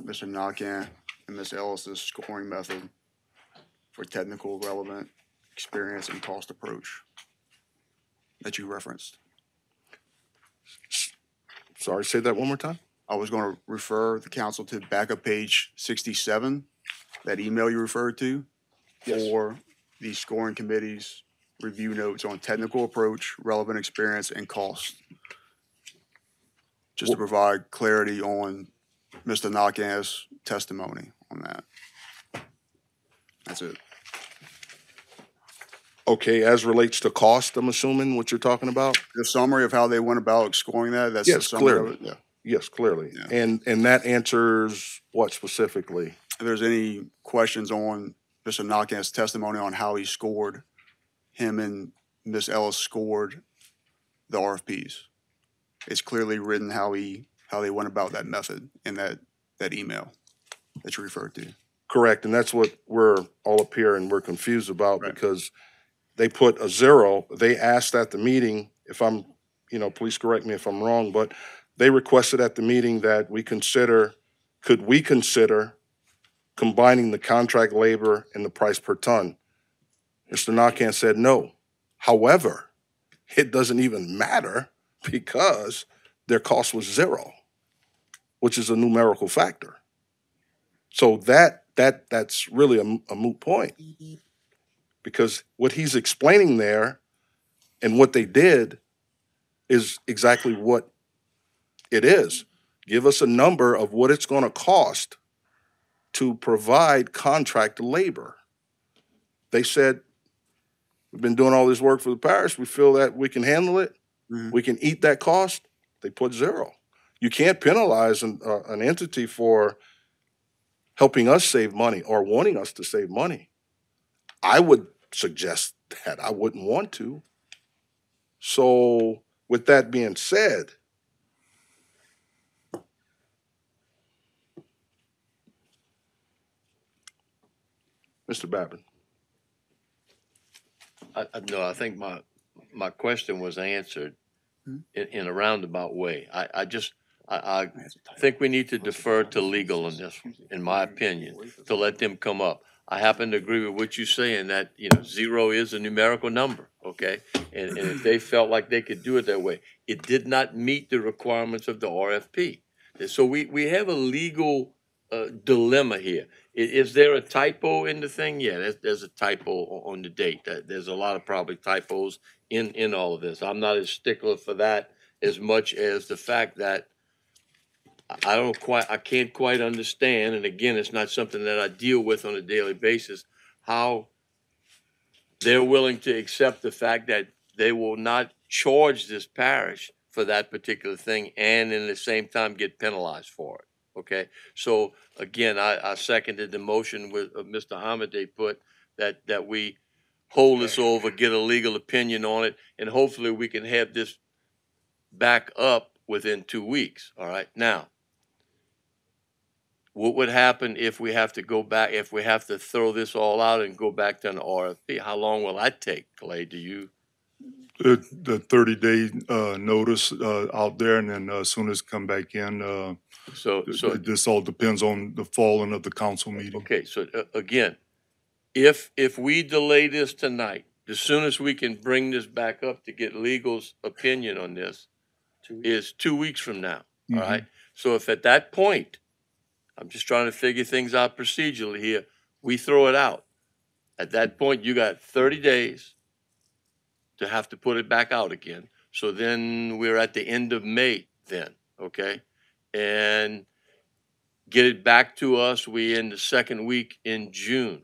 Mr. Naquin and Ms. Ellis's scoring method for technical relevant experience and cost approach that you referenced. sorry, say that one more time? I was going to refer the council to backup page sixty-seven, that email you referred to for the scoring committee's review notes on technical approach, relevant experience, and cost. Just to provide clarity on Mr. Naquin's testimony on that. That's it. Okay, as relates to cost, I'm assuming what you're talking about? The summary of how they went about scoring that, that's the Yes, summary of clearly. it? Yeah. Yes, clearly. Yeah. And, and that answers what specifically? If there's any questions on Mr. Naquin's testimony on how he scored, him and Miss Ellis scored the RFPs. It's clearly written how he, how they went about that method in that, that email that you referred to. Correct, and that's what we're all up here and we're confused about Right. because they put a zero. They asked at the meeting, if I'm, you know, please correct me if I'm wrong, but they requested at the meeting that we consider, could we consider combining the contract labor and the price per ton? Mr. Naquin said no. However, it doesn't even matter because their cost was zero, which is a numerical factor. So that that that's really a moot point because what he's explaining there and what they did is exactly what it is. Give us a number of what it's going to cost to provide contract labor. They said, We've been doing all this work for the parish. We feel that we can handle it. Mhm. We can eat that cost. They put zero. You can't penalize an, uh, an entity for helping us save money or wanting us to save money. I would suggest that. I wouldn't want to. So with that being said, Mr. Babin, I, I, no, I think my, my question was answered in, in a roundabout way. I, I just, I, I think we need to defer to legal on this, in my opinion, to let them come up. I happen to agree with what you say in that, you know, zero is a numerical number, okay? And, and if they felt like they could do it that way, it did not meet the requirements of the RFP. And So we, we have a legal, uh, dilemma here. Is, is there a typo in the thing? Yeah, there's, there's a typo on the date. There's a lot of probably typos in, in all of this. I'm not as stickler for that as much as the fact that I- I don't quite, I can't quite understand, and again, it's not something that I deal with on a daily basis, how they're willing to accept the fact that they will not charge this parish for that particular thing and in the same time get penalized for it. Okay, so again, I, I seconded the motion with, uh, Mr. Amedee put, that, that we hold this over, get a legal opinion on it, and hopefully we can have this back up within two weeks, all right? Now, what would happen if we have to go back, if we have to throw this all out and go back to an RFP? How long will that take, Clay? Do you? The, the thirty day, uh, notice, uh, out there and then uh, as soon as come back in, uh, So, so th- this all depends on the falling of the council meeting. Okay, so uh, again, if, if we delay this tonight, the soonest we can bring this back up to get legal's opinion on this is two weeks from now, all right? So if at that point, I'm just trying to figure things out procedurally here, we throw it out. At that point, you got thirty days to have to put it back out again. So then we're at the end of May then, okay? And get it back to us, we in the second week in June.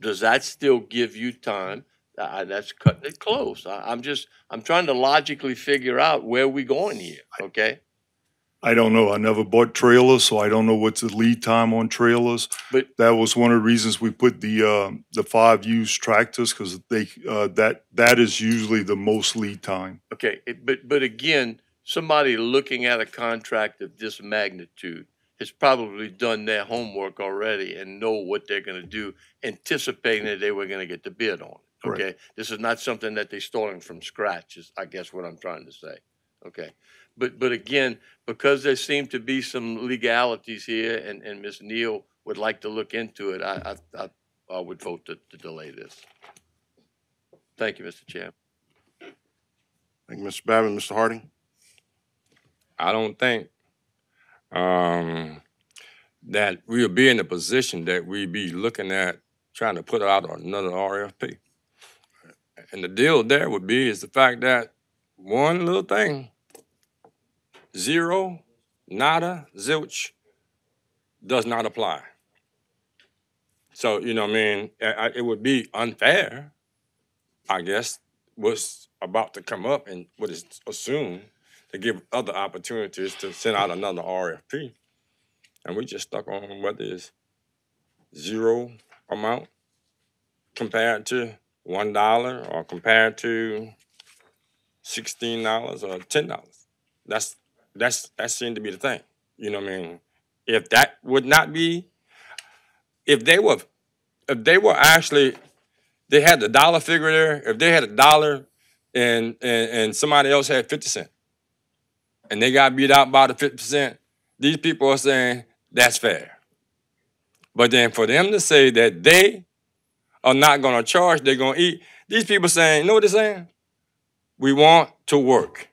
Does that still give you time? Uh, that's cutting it close. I, I'm just, I'm trying to logically figure out where we're going here, okay? I don't know. I never bought trailers, so I don't know what's the lead time on trailers. But- that was one of the reasons we put the uh, the five used tractors because they uh, that that is usually the most lead time. Okay, but, but again, somebody looking at a contract of this magnitude has probably done their homework already and know what they're gonna do, anticipating that they were gonna get the bid on. it. Okay, this is not something that they're starting from scratch, is I guess what I'm trying to say. Okay, but, but again, because there seem to be some legalities here and, and Ms. Neal would like to look into it, I, I, I, I would vote to, to delay this. Thank you, Mr. Chair. thank you, Mr. Babin, Mr. Harding. I don't think um, that we'll be in a position that we be looking at trying to put out another RFP. And the deal there would be is the fact that one little thing, zero, nada, zilch, does not apply. So, you know I mean? It would be unfair, I guess, what's about to come up and what is assumed to give other opportunities to send out another RFP. And we just stuck on whether it's zero amount compared to one dollar or compared to sixteen dollars or ten dollars. That's that's that seemed to be the thing. You know what I mean? If that would not be if they were if they were actually they had the dollar figure there, if they had a dollar and and, and somebody else had fifty cent and they got beat out by the fifty percent, these people are saying that's fair. But then for them to say that they are not gonna charge, they're gonna eat, these people saying, you know what they're saying? We want to work.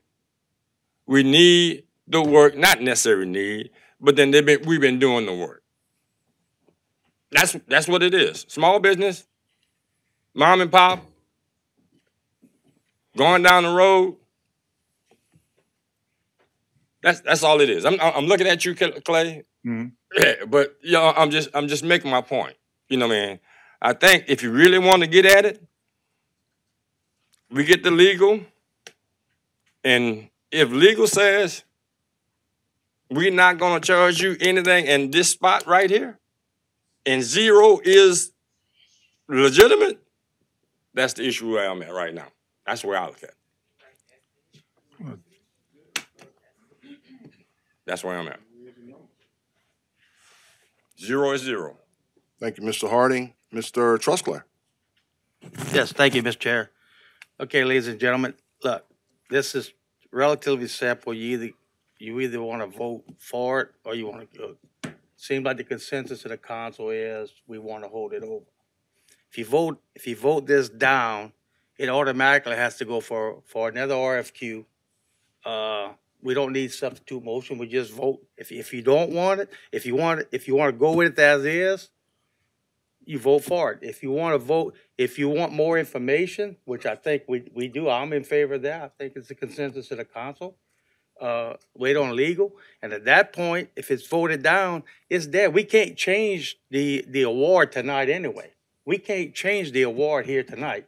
We need the work, not necessarily need, but then they've been we've been doing the work. That's that's what it is. Small business, mom and pop, going down the road. That's that's all it is. I'm I'm looking at you, Clay. Mhm. But you know, I'm just I'm just making my point. You know what I mean? I think if you really want to get at it, we get the legal, and if legal says we're not gonna charge you anything in this spot right here, and zero is legitimate, That's the issue where I'm at right now. That's where I look at. That's where I'm at. Zero is zero. Thank you, Mr. Harding. Mr. Trosclair. Yes, thank you, Mr. Chair. Okay, ladies and gentlemen, look, this is relatively simple. You either, you either want to vote for it or you want to go. Seems like the consensus of the council is we want to hold it over. If you vote, if you vote this down, it automatically has to go for, for another RFQ. Uh, we don't need substitute motion, we just vote. If, if you don't want it, if you want, it- if you want to go with it as is, you vote for it. If you want to vote, if you want more information, which I think we, we do, I'm in favor of that. I think it's the consensus of the council. Uh, wait on legal, and at that point, if it's voted down, it's dead. We can't change the, the award tonight anyway. We can't change the award here tonight.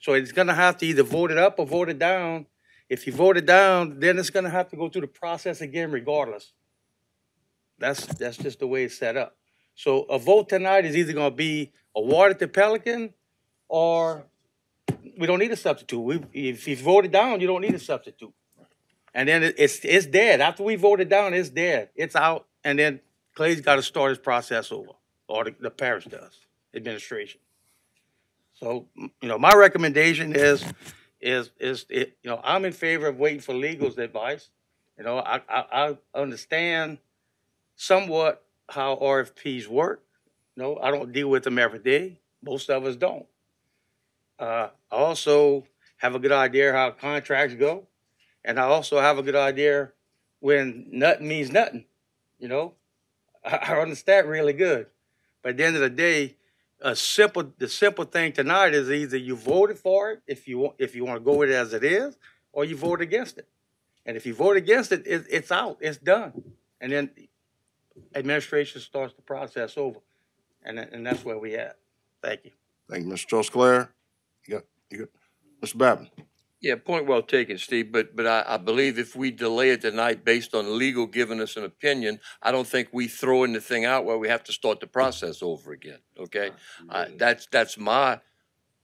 So it's gonna have to either vote it up or vote it down. If you vote it down, then it's gonna have to go through the process again regardless. That's, that's just the way it's set up. So a vote tonight is either gonna be awarded to Pelican or we don't need a substitute. We, if you vote it down, you don't need a substitute. And then it's, it's dead. After we voted down, it's dead. It's out. And then Clay's gotta start his process over, or the, the parish does, administration. So, you know, my recommendation is, is, is, it, you know, I'm in favor of waiting for legal's advice. You know, I, I, I understand somewhat how RFPs work. No, I don't deal with them every day. Most of us don't. Uh, I also have a good idea how contracts go. And I also have a good idea when nothing means nothing, you know? I, understand really good. But at the end of the day, a simple, the simple thing tonight is either you voted for it if you want, if you want to go with it as it is, or you vote against it. And if you vote against it, it, it's out, it's done. And then administration starts the process over. And, and that's where we at. Thank you. Thank you, Mr. Trosclair. You got, you got, Mr. Babin. Yeah, point well taken, Steve, but, but I, I believe if we delay it tonight based on legal giving us an opinion, I don't think we throw in the thing out where we have to start the process over again, okay? Uh, that's, that's my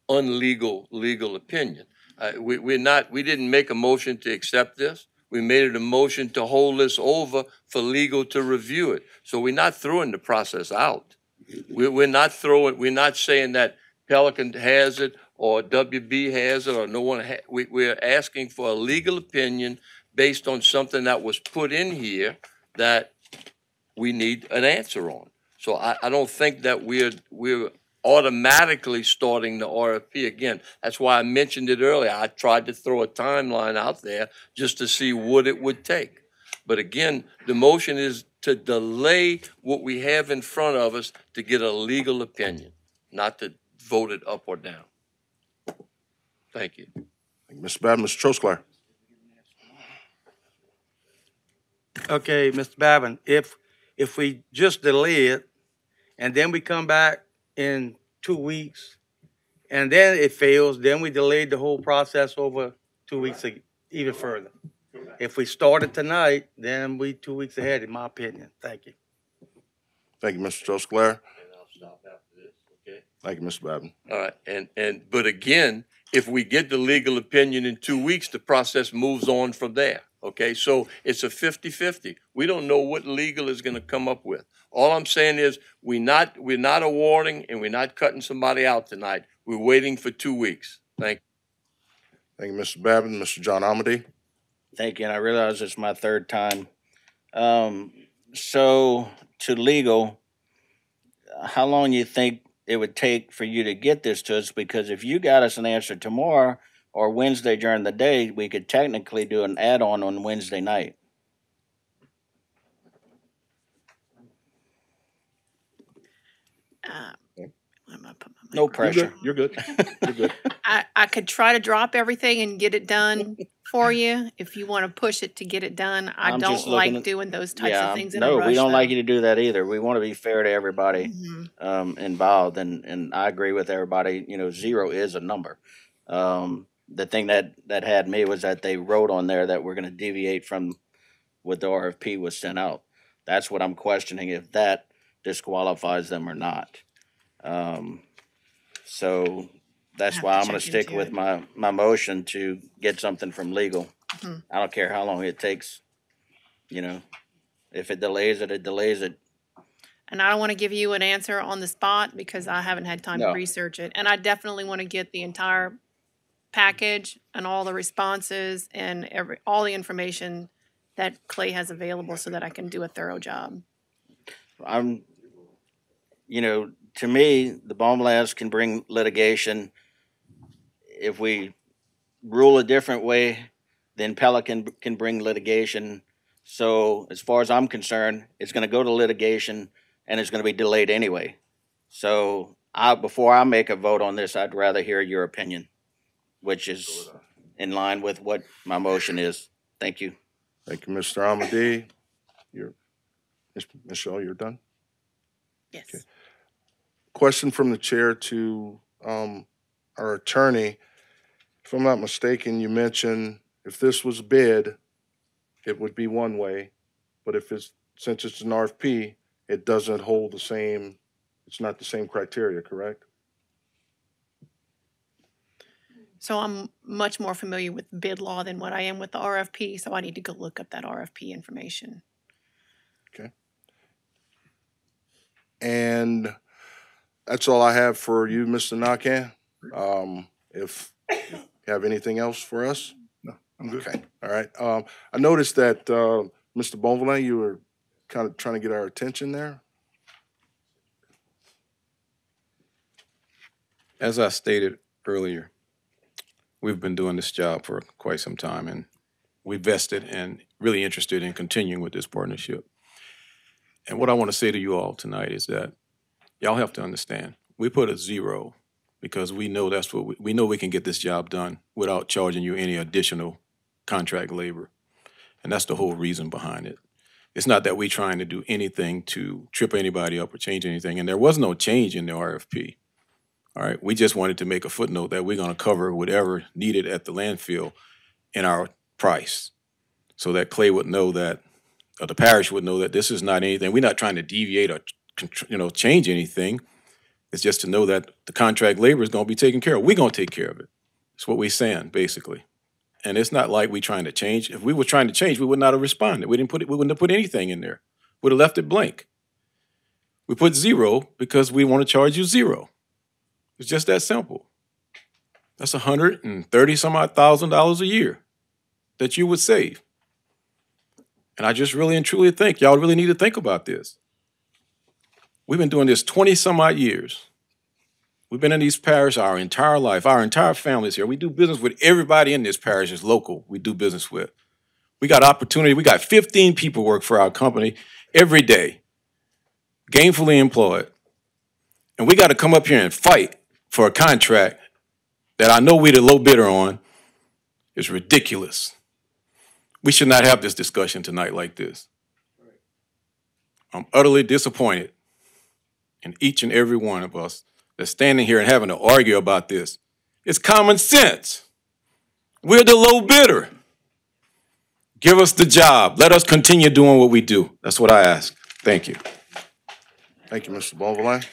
unlegal, legal opinion. Uh, we, we're not, we didn't make a motion to accept this. We made it a motion to hold this over for legal to review it. So we're not throwing the process out. We're, we're not throwing, we're not saying that Pelican has it or WB has it or no one ha- we, we're asking for a legal opinion based on something that was put in here that we need an answer on. So I, I don't think that we're, we're automatically starting the RFP again. That's why I mentioned it earlier. I tried to throw a timeline out there just to see what it would take. But again, the motion is to delay what we have in front of us to get a legal opinion, not to vote it up or down. Thank you. Thank you, Mr. Babin. Mr. Trosclair. Okay, Mr. Babin, if, if we just delay it and then we come back in two weeks and then it fails, then we delayed the whole process over two weeks ag- even further. If we started tonight, then we two weeks ahead, in my opinion. Thank you. Thank you, Mr. Trosclair. And I'll stop after this, okay? Thank you, Mr. Babin. All right, and, and, but again, if we get the legal opinion in two weeks, the process moves on from there, okay? So it's a 50-50. We don't know what legal is gonna come up with. All I'm saying is, we not, we're not awarding and we're not cutting somebody out tonight. We're waiting for two weeks. Thank you. Thank you, Mr. Babin. Mr. John Amedee. Thank you, and I realize it's my third time. Um, so to legal, how long you think it would take for you to get this to us? Because if you got us an answer tomorrow or Wednesday during the day, we could technically do an add-on on Wednesday night. Uh, Okay. I'm gonna put my No mic- pressure. You're good. You're good. I, I could try to drop everything and get it done for you if you want to push it to get it done. I I'm don't like at- doing those types Yeah, of things in a no, we don't like you to do that either. We want to be fair to everybody Mhm. um, involved, and and I agree with everybody. You know, zero is a number. Um, the thing that that had me was that they wrote on there that we're going to deviate from what the RFP was sent out. That's what I'm questioning if that disqualifies them or not. Um, so that's why I'm gonna check stick into with it. my, my motion to get something from legal. Mhm. I don't care how long it takes, you know, if it delays it, it delays it. And I don't want to give you an answer on the spot because I haven't had time to No. research it. And I definitely want to get the entire package and all the responses and every, all the information that Clay has available so that I can do a thorough job. I'm, you know, to me, the Bonvillains can bring litigation. If we rule a different way, then Pelican can bring litigation. So as far as I'm concerned, it's gonna go to litigation and it's gonna be delayed anyway. So I, before I make a vote on this, I'd rather hear your opinion, which is in line with what my motion is. Thank you. Thank you, Mr. Amedee. You're, Ms. Michelle, you're done? Yes. Question from the chair to um, our attorney. If I'm not mistaken, you mentioned if this was bid, it would be one way. But if it's, since it's an RFP, it doesn't hold the same, it's not the same criteria, correct? So I'm much more familiar with bid law than what I am with the RFP, so I need to go look up that RFP information. Okay. And that's all I have for you, Mr. Naquin. Um, if you have anything else for us? No, I'm good. Okay, all right. Um, I noticed that, uh, Mr. Bonvillain, you were kind of trying to get our attention there. As I stated earlier, we've been doing this job for quite some time and we vested and really interested in continuing with this partnership. And what I want to say to you all tonight is that y'all have to understand, we put a zero because we know that's what we, we know we can get this job done without charging you any additional contract labor. And that's the whole reason behind it. It's not that we're trying to do anything to trip anybody up or change anything. And there was no change in the RFP. All right, we just wanted to make a footnote that we're gonna cover whatever needed at the landfill in our price. So that Clay would know that, or the parish would know that this is not anything, we're not trying to deviate or, you know, change anything. It's just to know that the contract labor is gonna be taken care of. We're gonna take care of it. It's what we're saying, basically. And it's not like we're trying to change. If we were trying to change, we would not have responded. We didn't put it, we wouldn't have put anything in there. We would have left it blank. We put zero because we want to charge you zero. It's just that simple. That's a hundred and thirty some odd thousand dollars a year that you would save. And I just really and truly think y'all really need to think about this. We've been doing this 20 some odd years. We've been in these parishes our entire life. Our entire families here. We do business with everybody in this parish is local. We do business with. We got opportunity. We got 15 people work for our company every day, gainfully employed. And we got to come up here and fight for a contract that I know we're the low bidder on is ridiculous. We should not have this discussion tonight like this. I'm utterly disappointed in each and every one of us that's standing here and having to argue about this. It's common sense. We're the low bidder. Give us the job. Let us continue doing what we do. That's what I ask. Thank you. Thank you, Mr. Bonvillain.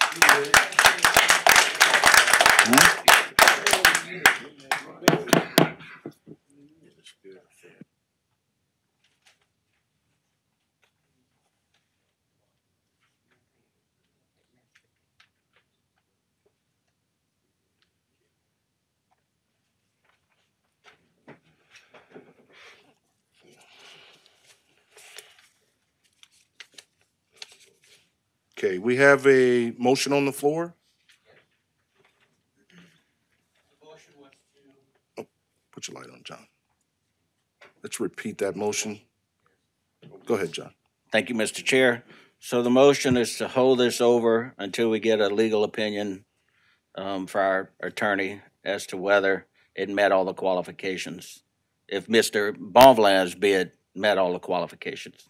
Okay, we have a motion on the floor. Oh, Put your light on, John. Let's repeat that motion. Go ahead, John. Thank you, Mr. Chair. So the motion is to hold this over until we get a legal opinion um, for our attorney as to whether it met all the qualifications. If Mr. Bonvillain's bid met all the qualifications.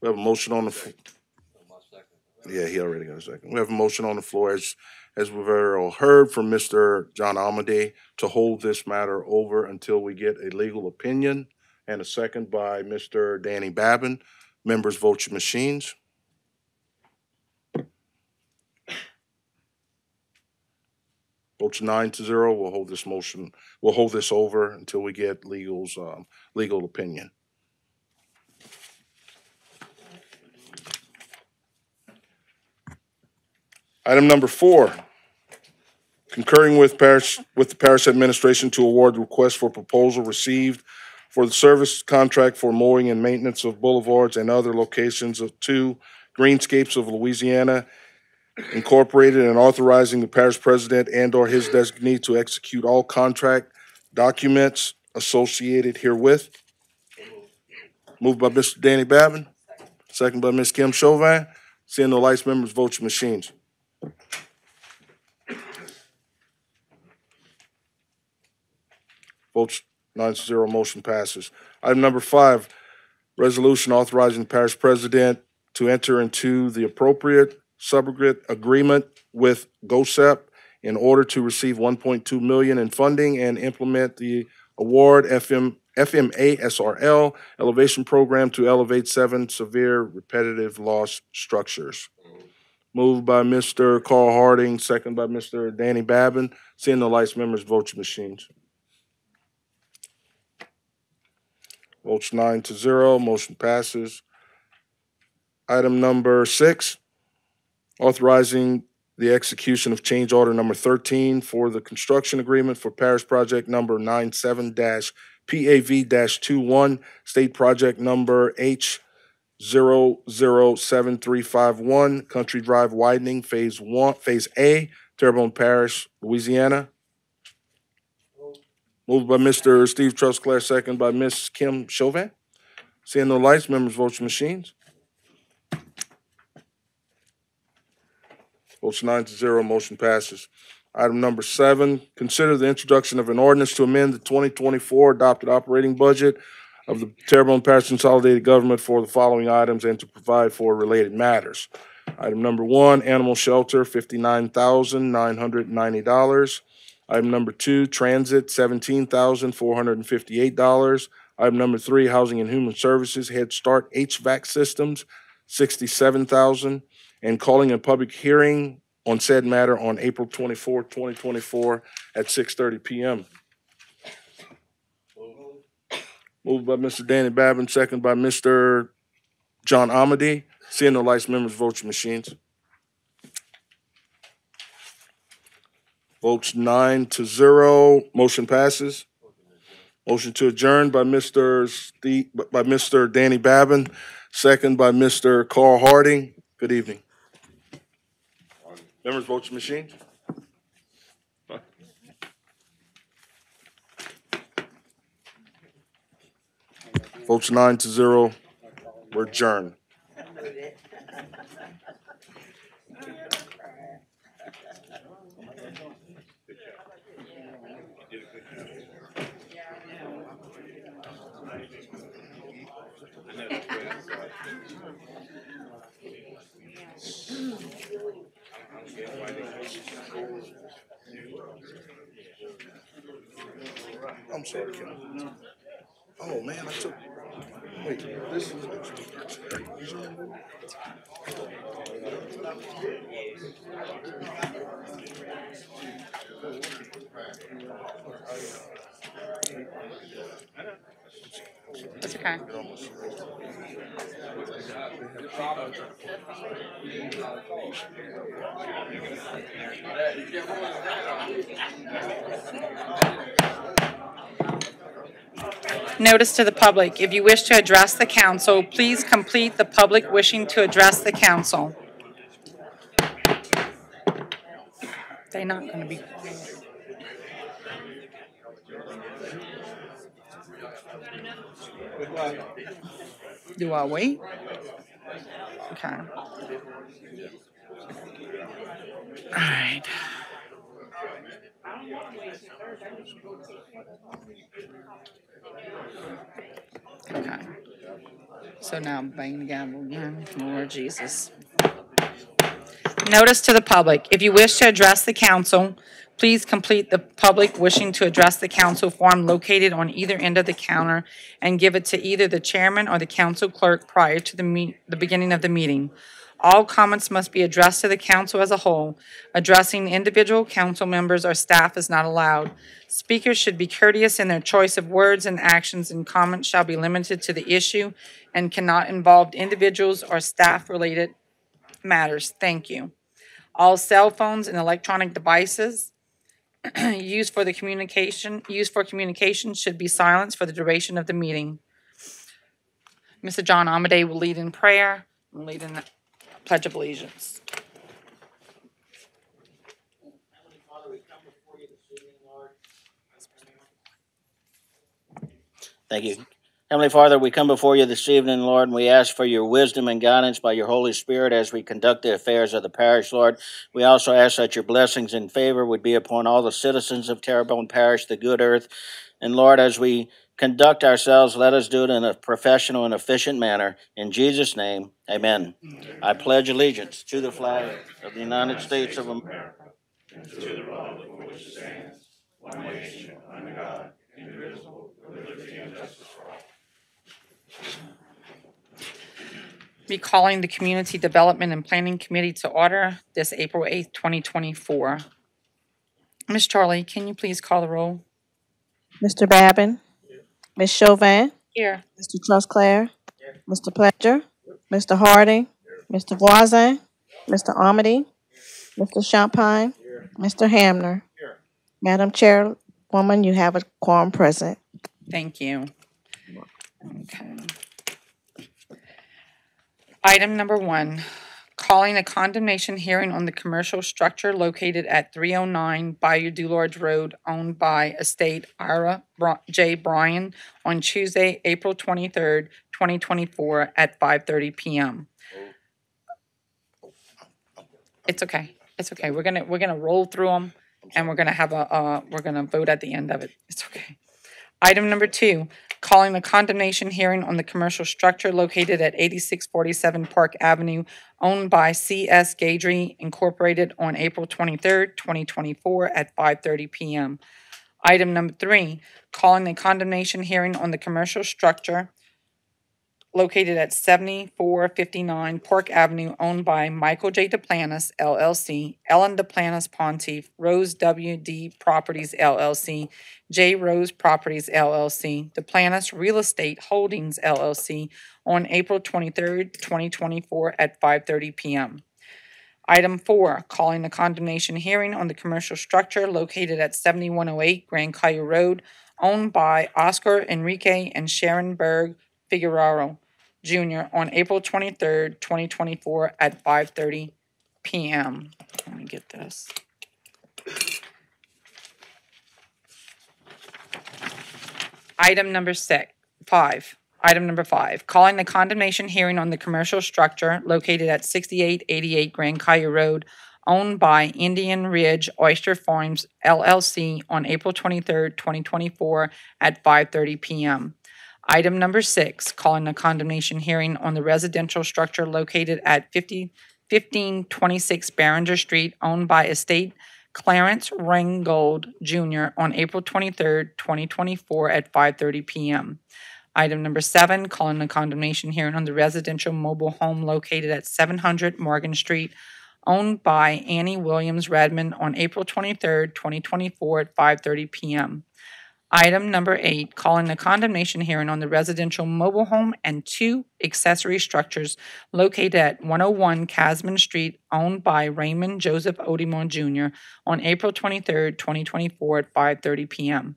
We have a motion on the. f- Yeah, he already got a second. We have a motion on the floor as, as we've already heard from Mr. John Amedee to hold this matter over until we get a legal opinion and a second by Mr. Danny Babin. Members vote your machines. Votes nine to zero, we'll hold this motion, we'll hold this over until we get legal's, um, legal opinion. Item number four, concurring with Parish, with the Parish Administration to award the request for proposal received for the service contract for mowing and maintenance of boulevards and other locations of two Greenscapes of Louisiana Incorporated and authorizing the parish president and/or his designee to execute all contract documents associated herewith. Moved by Mr. Danny Babin, second by Ms. Kim Chauvin. Seeing no lights, members, vote your machines. Votes 9-0. motion passes. Item number five, resolution authorizing the parish president to enter into the appropriate subrogate agreement with GOHSEP in order to receive one point two million in funding and implement the award FM, FMA SRL elevation program to elevate seven severe repetitive loss structures. Moved by Mr. Carl Harding, second by Mr. Danny Babin. Seeing the lights, members, vote your machines. Votes nine to zero, motion passes. Item number six, authorizing the execution of change order number thirteen for the construction agreement for parish project number 97 PAV 21 state project number H 7351, Country Drive widening, phase one, phase A, Terrebonne Parish, Louisiana. Moved by Mr. Steve Trosclair, second by Ms. Kim Chauvin. Seeing no lights, members vote your machines. Votes nine to zero, motion passes. Item number seven, consider the introduction of an ordinance to amend the 2024 adopted operating budget of the Terrebonne Parish Consolidated Government for the following items and to provide for related matters. Item number one, animal shelter, $59,990. Item number two, transit, seventeen thousand four hundred and fifty-eight dollars. Item number three, housing and human services, Head Start HVAC systems, sixty-seven thousand. And calling a public hearing on said matter on April twenty-fourth, twenty twenty-four at six thirty PM. Moved by Mr. Danny Babin, second by Mr. John Amedee. Seeing no lights, members, vote your machines. Votes nine to zero, motion passes. Motion to adjourn by Mr. Steve, by Mr. Danny Babin, second by Mr. Carl Harding. Good evening. Members, vote your. Votes nine to zero, we're adjourned. I'm sorry. Oh, man, I took, wait, this is. It's okay. Notice to the public, if you wish to address the council, please complete the public wishing to address the council. They're not gonna be quiet. Do I wait? Okay. Alright. Okay. So now bang the gavel again, Lord Jesus. Notice to the public, if you wish to address the council, please complete the public wishing to address the council form located on either end of the counter and give it to either the chairman or the council clerk prior to the the beginning of the meeting. All comments must be addressed to the council as a whole. Addressing individual council members or staff is not allowed. Speakers should be courteous in their choice of words and actions, and comments shall be limited to the issue and cannot involve individuals or staff-related matters. Thank you. All cell phones and electronic devices used for the communication, used for communication should be silenced for the duration of the meeting. Mr. John Amedee will lead in prayer lead in Pledge of Allegiance. Thank you. Heavenly Father, we come before you this evening, Lord, and we ask for your wisdom and guidance by your Holy Spirit as we conduct the affairs of the parish, Lord. We also ask that your blessings and favor would be upon all the citizens of Terrebonne Parish, the good earth. And Lord, as we conduct ourselves, let us do it in a professional and efficient manner. In Jesus' name, amen. I pledge allegiance to the flag of the United States of America. To the Republic which stands, one nation under God, indivisible, with liberty and justice for Be calling the Community Development and Planning Committee to order this April 8th, 2024. Ms. Charlie, can you please call the roll? Mr. Babin? Ms. Chauvin? Here. Mr. Trosclair? Mr. Pledger? Mr. Harding? Mr. Voisin? Mr. Amedee? Mr. Champagne? Mr. Hamner? Here. Madam Chairwoman, you have a quorum present. Thank you. Okay. Item number one, calling a condemnation hearing on the commercial structure located at 309 Bayou Dularge Road owned by Estate Ira J. Bryan on Tuesday, April 23rd, 2024 at 5:30 PM. It's okay. It's okay. We're gonna, we're gonna roll through them and we're gonna have a, uh, we're gonna vote at the end of it. It's okay. Item number two, calling the condemnation hearing on the commercial structure located at 8647 Park Avenue owned by CS Gadry Incorporated on April 23rd, 2024 at 5:30 PM. Item number three, calling the condemnation hearing on the commercial structure located at 7459 Park Avenue owned by Michael J. Duplantis, LLC, Ellen Duplantis Pontiff, Rose W. D. Properties LLC, J. Rose Properties LLC, Duplantis Real Estate Holdings LLC on April 23rd, 2024 at 5:30 PM. Item four, calling the condemnation hearing on the commercial structure located at 7108 Grand Caillou Road owned by Oscar Enrique and Sharon Berg Figueroa Jr. on April 23rd, 2024 at 5:30 PM. Let me get this. Item number six, five. Item number five, calling the condemnation hearing on the commercial structure located at 6888 Grand Caillou Road owned by Indian Ridge Oyster Farms LLC on April 23rd, 2024 at 5:30 PM. Item number six, calling a condemnation hearing on the residential structure located at 50 1526 Barringer Street owned by Estate Clarence Ringgold Jr. on April 23rd, 2024 at 5:30 PM. Item number seven, calling a condemnation hearing on the residential mobile home located at 700 Morgan Street owned by Annie Williams Redmond on April 23rd, 2024 at 5:30 PM. Item number eight, calling the condemnation hearing on the residential mobile home and two accessory structures located at 101 Casman Street owned by Raymond Joseph Odimon Jr. on April 23, 2024 at 5:30 PM.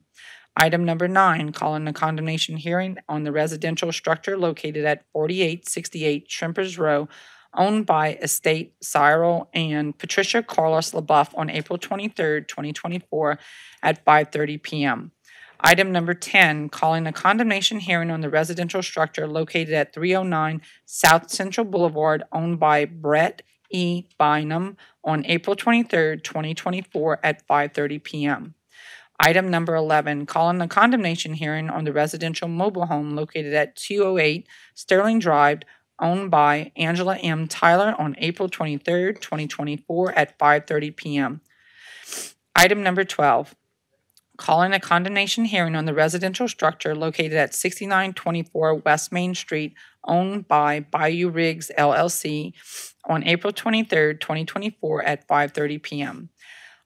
Item number nine, calling the condemnation hearing on the residential structure located at 4868 Shrimpers Row owned by Estate Cyril and Patricia Carlos LaBeouf on April 23, 2024 at 5:30 PM. Item number 10, calling a condemnation hearing on the residential structure located at 309 South Central Boulevard owned by Brett E. Bynum on April 23, 2024 at 5:30 PM. Item number 11, calling a condemnation hearing on the residential mobile home located at 208 Sterling Drive owned by Angela M. Tyler on April 23, 2024 at 5:30 PM. Item number 12, calling a condemnation hearing on the residential structure located at sixty-nine twenty-four West Main Street, owned by Bayou Riggs LLC on April 23, twenty twenty-four at five thirty PM.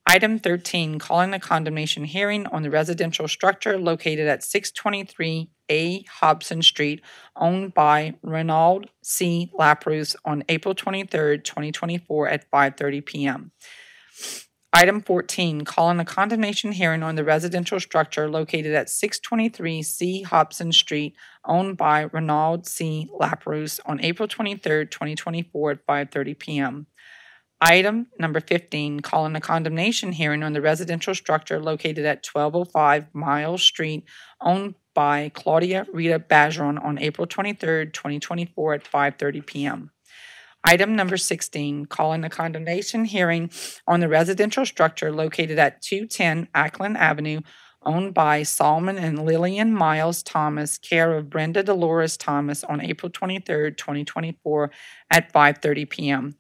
Item thirteen, calling a condemnation hearing on the residential structure located at six twenty-three A Hobson Street, owned by Renaud C. Laprousse on April 23, twenty twenty-four at five thirty PM. Item fourteen, calling a condemnation hearing on the residential structure located at six twenty-three C Hobson Street, owned by Renaud C. Laprousse on April 23, twenty twenty-four at five thirty PM. Item number fifteen, calling a condemnation hearing on the residential structure located at twelve oh five Miles Street, owned by Claudia Rita Bajeron on April 23, twenty twenty-four at five thirty PM. Item number sixteen, calling a condemnation hearing on the residential structure located at two-ten Ackland Avenue, owned by Solomon and Lillian Miles Thomas, care of Brenda Dolores Thomas on April twenty-third, twenty twenty-four at five thirty PM.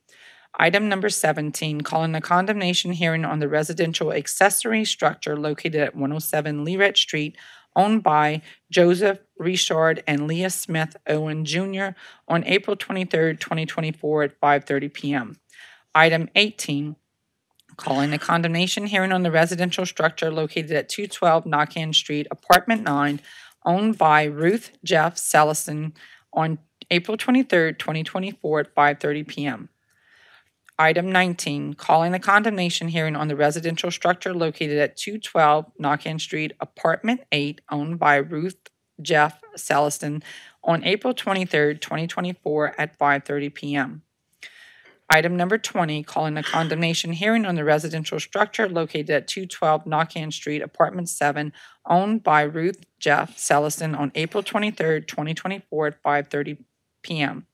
Item number seventeen, calling a condemnation hearing on the residential accessory structure located at one oh seven Leeret Street, owned by Joseph Richard and Leah Smith Owen Jr. on April twenty-third, twenty twenty-four at five thirty PM. Item eighteen, calling a condemnation hearing on the residential structure located at two twelve Knockan Street, Apartment Nine, owned by Ruth Jeff Sellison on April twenty-third, twenty twenty-four at five thirty PM. Item nineteen, calling a condemnation hearing on the residential structure located at two twelve Knockan Street, Apartment Eight, owned by Ruth Jeff Selliston on April twenty-third, twenty twenty-four at five thirty PM. Item number twenty, calling a condemnation hearing on the residential structure located at two twelve Knockan Street, Apartment Seven, owned by Ruth Jeff Selliston on April twenty-third, twenty twenty-four at five thirty PM.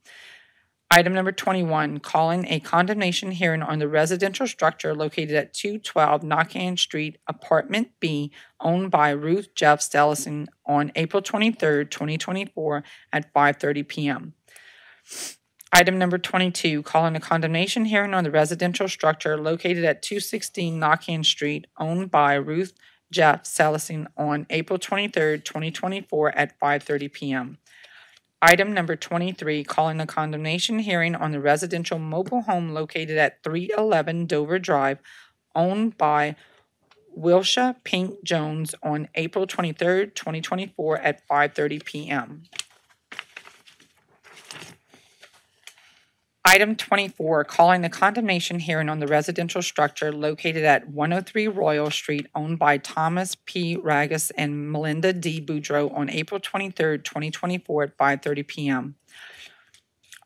Item number twenty-one, calling a condemnation hearing on the residential structure located at two twelve Knockan Street, Apartment B, owned by Ruth Jeff Stellison on April twenty-third, twenty twenty-four at five thirty PM. Item number twenty-two, calling a condemnation hearing on the residential structure located at two sixteen Knockan Street, owned by Ruth Jeff Sellising on April twenty-third, twenty twenty-four at five thirty PM. Item number twenty-three, calling a condemnation hearing on the residential mobile home located at three eleven Dover Drive, owned by Wilsha Pink Jones on April twenty-third, twenty twenty-four at five thirty PM. Item twenty-four, calling the condemnation hearing on the residential structure located at one oh three Royal Street owned by Thomas P. Ragus and Melinda D. Boudreau on April twenty-third, twenty twenty-four at five thirty PM.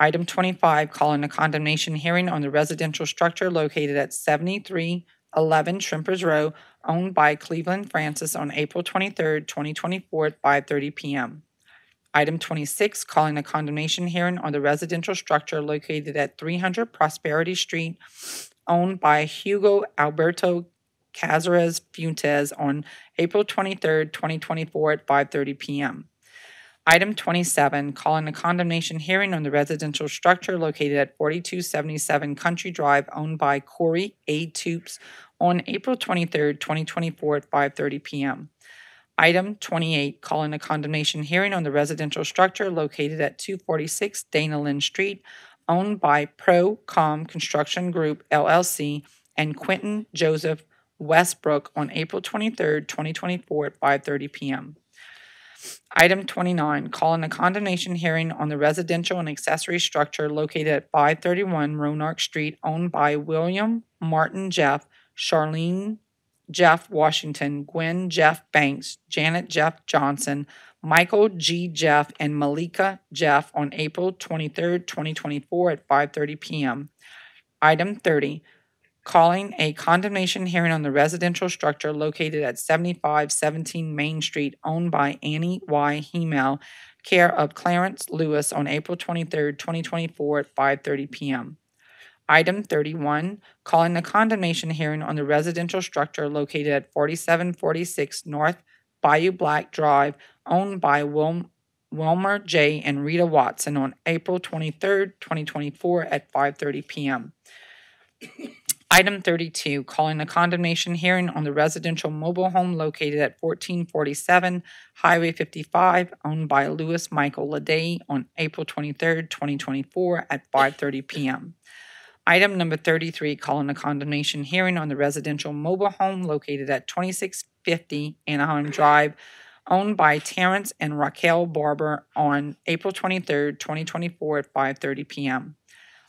Item twenty-five, calling a condemnation hearing on the residential structure located at seventy-three eleven Shrimpers Row owned by Cleveland Francis on April twenty-third, twenty twenty-four at five thirty PM. Item twenty-six, calling a condemnation hearing on the residential structure located at three hundred Prosperity Street, owned by Hugo Alberto Cazares Fuentes on April twenty-third, twenty twenty-four at five thirty PM. Item twenty-seven, calling a condemnation hearing on the residential structure located at forty-two seventy-seven Country Drive, owned by Corey A. Toops on April twenty-third, twenty twenty-four at five thirty PM. Item twenty-eight, calling a condemnation hearing on the residential structure located at two forty-six Dana Lynn Street, owned by Pro-Com Construction Group LLC and Quentin Joseph Westbrook on April 23, twenty twenty-four at five thirty PM. Item twenty-nine, calling a condemnation hearing on the residential and accessory structure located at five thirty-one Ronark Street, owned by William Martin Jeff, Charlene Jeff Washington, Gwen Jeff Banks, Janet Jeff Johnson, Michael G. Jeff, and Malika Jeff on April twenty-third, twenty twenty-four at five thirty PM. Item thirty, calling a condemnation hearing on the residential structure located at seventy-five seventeen Main Street owned by Annie Y. Hemel, care of Clarence Lewis on April twenty-third, twenty twenty-four at five thirty PM. Item thirty-one, calling a condemnation hearing on the residential structure located at forty-seven forty-six North Bayou Black Drive, owned by Wil- Wilmer J. and Rita Watson on April 23, twenty twenty-four at five thirty PM. Item thirty-two, calling a condemnation hearing on the residential mobile home located at fourteen forty-seven Highway fifty-five, owned by Louis Michael Leday on April 23, twenty twenty-four at five thirty PM. Item number thirty-three, calling a condemnation hearing on the residential mobile home located at twenty-six fifty Anaheim Drive, owned by Terrence and Raquel Barber on April twenty-third, twenty twenty-four at five thirty PM.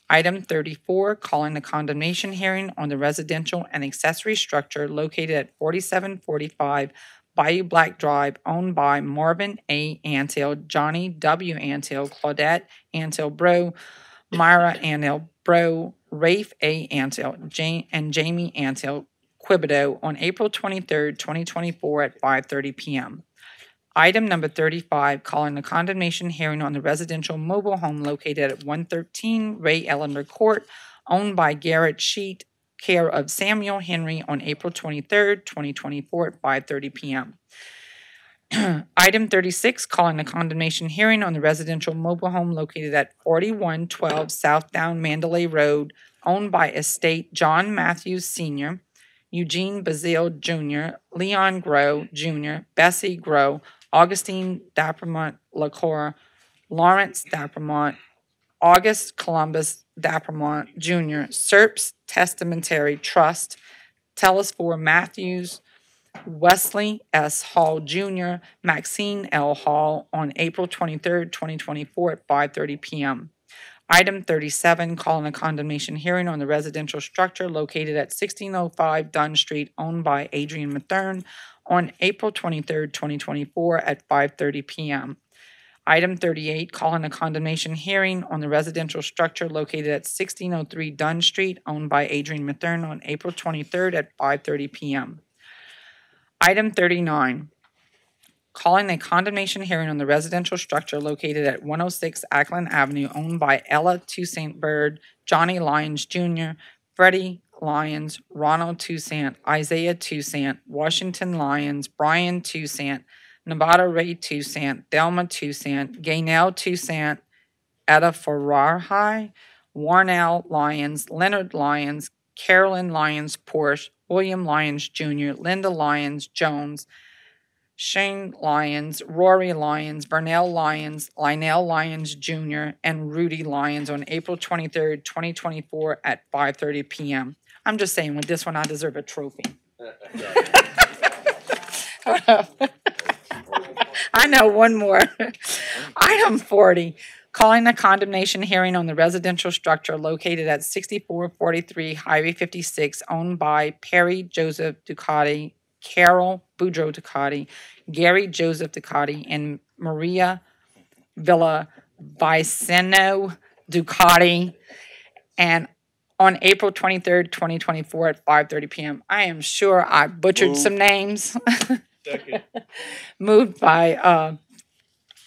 Item thirty-four, calling a condemnation hearing on the residential and accessory structure located at forty-seven forty-five Bayou Black Drive, owned by Marvin A. Antill, Johnny W. Antill, Claudette Antill Bro, Myra Antill Bro, Rafe A. Antill, and Jamie Antill Quibido on April twenty-third, twenty twenty-four at five thirty PM. Item number thirty-five, calling the condemnation hearing on the residential mobile home located at one thirteen Ray Ellender Court, owned by Garrett Sheet, care of Samuel Henry on April twenty-third, twenty twenty-four at five thirty PM. Item thirty-six, calling a condemnation hearing on the residential mobile home located at forty-one twelve South Down Mandalay Road, owned by Estate John Matthews Senior, Eugene Bazile Jr., Leon Grow Jr., Bessie Grow, Augustine Dappermont LaCour, Lawrence Dappermont, August Columbus Dappermont Jr., Serps Testamentary Trust, Telesfor Matthews, Wesley S. Hall Jr., Maxine L. Hall on April twenty-third, twenty twenty-four at five thirty PM. Item thirty-seven, calling a condemnation hearing on the residential structure located at sixteen oh five Dunn Street, owned by Adrian Mathern on April twenty-third, twenty twenty-four at five thirty PM. Item thirty-eight, calling a condemnation hearing on the residential structure located at sixteen oh three Dunn Street, owned by Adrian Mathern on April twenty-third at five thirty PM. Item thirty-nine, calling a condemnation hearing on the residential structure located at one oh six Ackland Avenue, owned by Ella Toussaint Bird, Johnny Lyons Jr., Freddie Lyons, Ronald Toussaint, Isaiah Toussaint, Washington Lyons, Brian Toussaint, Nevada Ray Toussaint, Thelma Toussaint, Gaynell Toussaint, Etta Farahai, Warnell Lyons, Leonard Lyons, Carolyn Lyons Porsche, William Lyons Jr., Linda Lyons Jones, Shane Lyons, Rory Lyons, Vernell Lyons, Lionel Lyons Jr., and Rudy Lyons on April 23rd, 2024 at 5:30 PM. I'm just saying, with this one, I deserve a trophy. I know, one more. Item 40, calling a condemnation hearing on the residential structure located at 6443 Highway 56, owned by Perry Joseph Ducati, Carol Boudreaux Ducati, Gary Joseph Ducati, and Maria Villa Viceno Ducati, and on April 23rd, 2024 at 5:30 PM. I am sure I butchered some names. Moved by uh,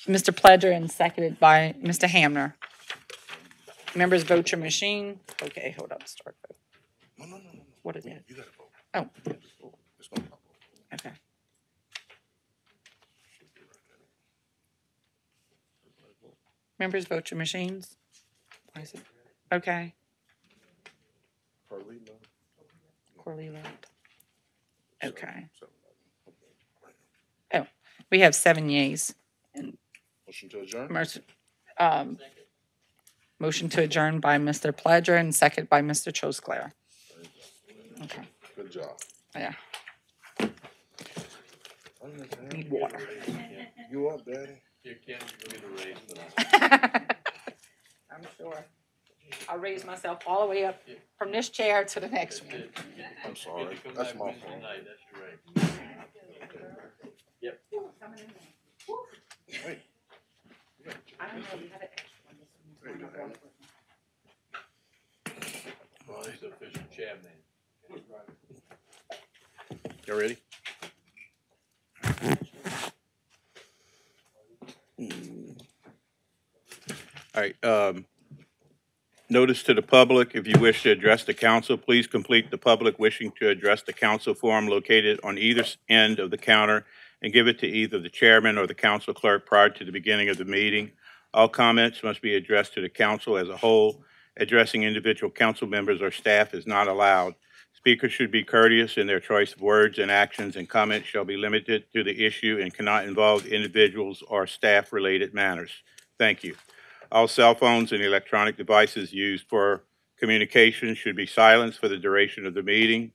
Mr. Pledger and seconded by Mr. Hamner. Members vote your machine. Okay, hold up, start vote. What is it? You gotta vote. Oh. Okay. Members vote your machines. Why is it? Okay. Corley left. Okay. Oh, we have seven yeas. Motion to adjourn? Merc- Um, motion to adjourn by Mr. Pledger and second by Mr. Trosclair. Okay, Good job. yeah. Need water. You up, Daddy? I'm sure. I'll raise myself all the way up from this chair to the next one. I'm sorry. That's my fault. I don't know, we had an extra one. Well, he's the official chairman. You ready? All right, um, notice to the public, if you wish to address the council, please complete the public wishing to address the council form located on either end of the counter and give it to either the chairman or the council clerk prior to the beginning of the meeting. All comments must be addressed to the council as a whole Addressing individual council members or staff is not allowed. Speakers should be courteous in their choice of words and actions, and comments shall be limited to the issue and cannot involve individuals or staff-related matters. Thank you. All cell phones and electronic devices used for communication should be silenced for the duration of the meeting.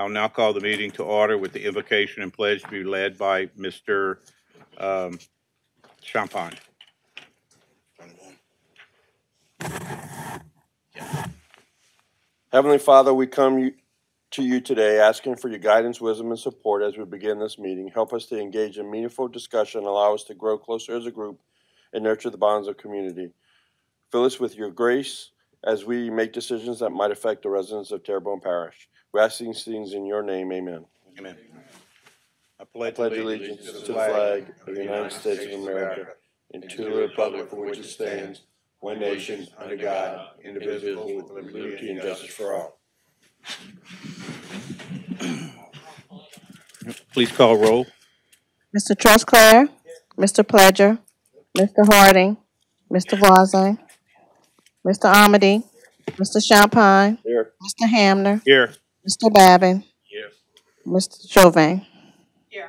I'll now call the meeting to order with the invocation and pledge to be led by Mr. um, Champagne. Heavenly Father, we come to you today asking for your guidance, wisdom, and support as we begin this meeting. Help us to engage in meaningful discussion, allow us to grow closer as a group, and nurture the bonds of community. Fill us with your grace as we make decisions that might affect the residents of Terrebonne Parish. We ask these things in your name, amen. Amen. I I pledge pledge allegiance to the flag of the United States of America and to the republic for which it stands, one nation, under God, indivisible, with liberty and justice for all. Please call roll. Mr. Trosclair, Mr. Pledger, Mr. Harding, Mr. Voisin, Mr. Amedee, Mr. Champagne, Here. Mr. Hamner, Here. Mr. Babin, Here. Mr. Chauvin. Here.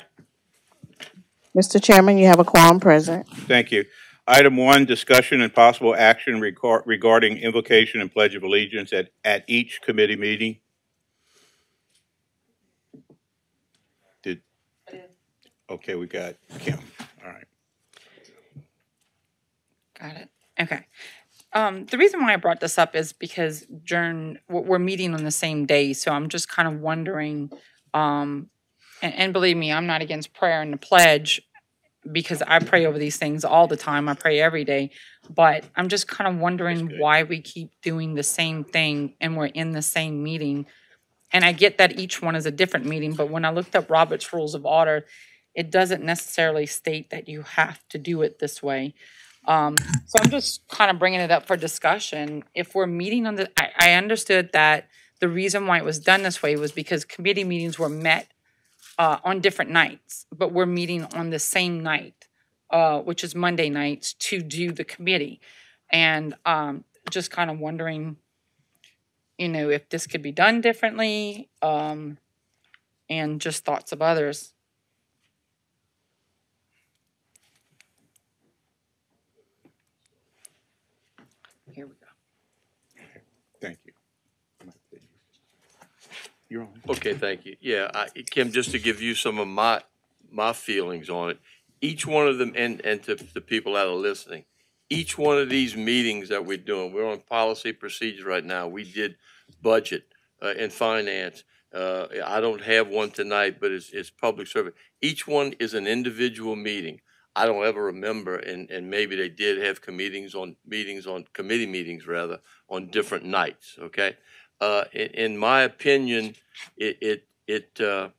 Mr. Chairman, you have a quorum present. Thank you. Item one, discussion and possible action regar- regarding invocation and pledge of allegiance at, at each committee meeting. Did, okay, we got Kim, all right. Got it. Okay. Um, the reason why I brought this up is because during, we're, we're meeting on the same day, so I'm just kind of wondering, um, and, and believe me, I'm not against prayer and the pledge because I pray over these things all the time. I pray every day. But I'm just kind of wondering why we keep doing the same thing and we're in the same meeting. And I get that each one is a different meeting, but when I looked up Robert's Rules of Order, it doesn't necessarily state that you have to do it this way. Um, so I'm just kind of bringing it up for discussion. If we're meeting on the, I, I understood that the reason why it was done this way was because committee meetings were met uh, on different nights, but we're meeting on the same night, uh, which is Monday nights, to do the committee. And um, just kind of wondering, you know, if this could be done differently, um, and just thoughts of others. Here we go. Thank you. You're on. Okay, thank you. Yeah, I, Kim, just to give you some of my, my feelings on it, each one of them, and, and to the people that are listening, each one of these meetings that we're doing, we're on policy procedures right now. We did budget uh, and finance. Uh, I don't have one tonight, but it's, it's public service. Each one is an individual meeting. I don't ever remember, and, and maybe they did have meetings on, meetings on, committee meetings rather, on different nights, okay? Uh, in, in my opinion, it, it, it, uh,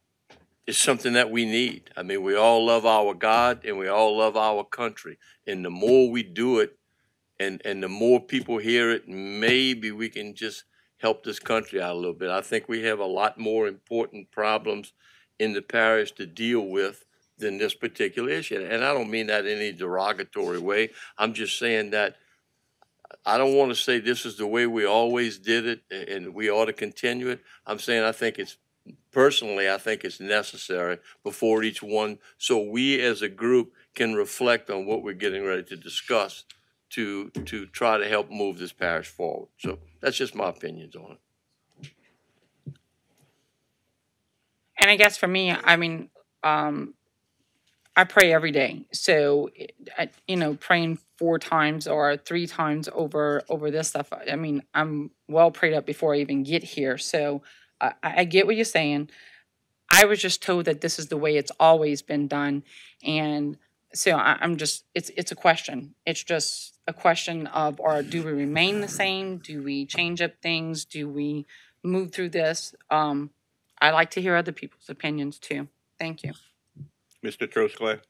is something that we need. I mean, we all love our God and we all love our country. And the more we do it and, and the more people hear it, maybe we can just help this country out a little bit. I think we have a lot more important problems in the parish to deal with than this particular issue. And I don't mean that in any derogatory way. I'm just saying that I don't want to say this is the way we always did it and we ought to continue it. I'm saying I think it's, personally, I think it's necessary before each one, so we as a group can reflect on what we're getting ready to discuss to, to try to help move this parish forward. So that's just my opinions on it. And I guess for me, I mean, um, I pray every day. So, you know, praying four times or three times over over this stuff. I mean, I'm well prayed up before I even get here. So, I, I get what you're saying. I was just told that this is the way it's always been done, and so I, I'm just it's it's a question. It's just a question of, or do we remain the same? Do we change up things? Do we move through this? Um, I like to hear other people's opinions too. Thank you. Mr. Trosclair?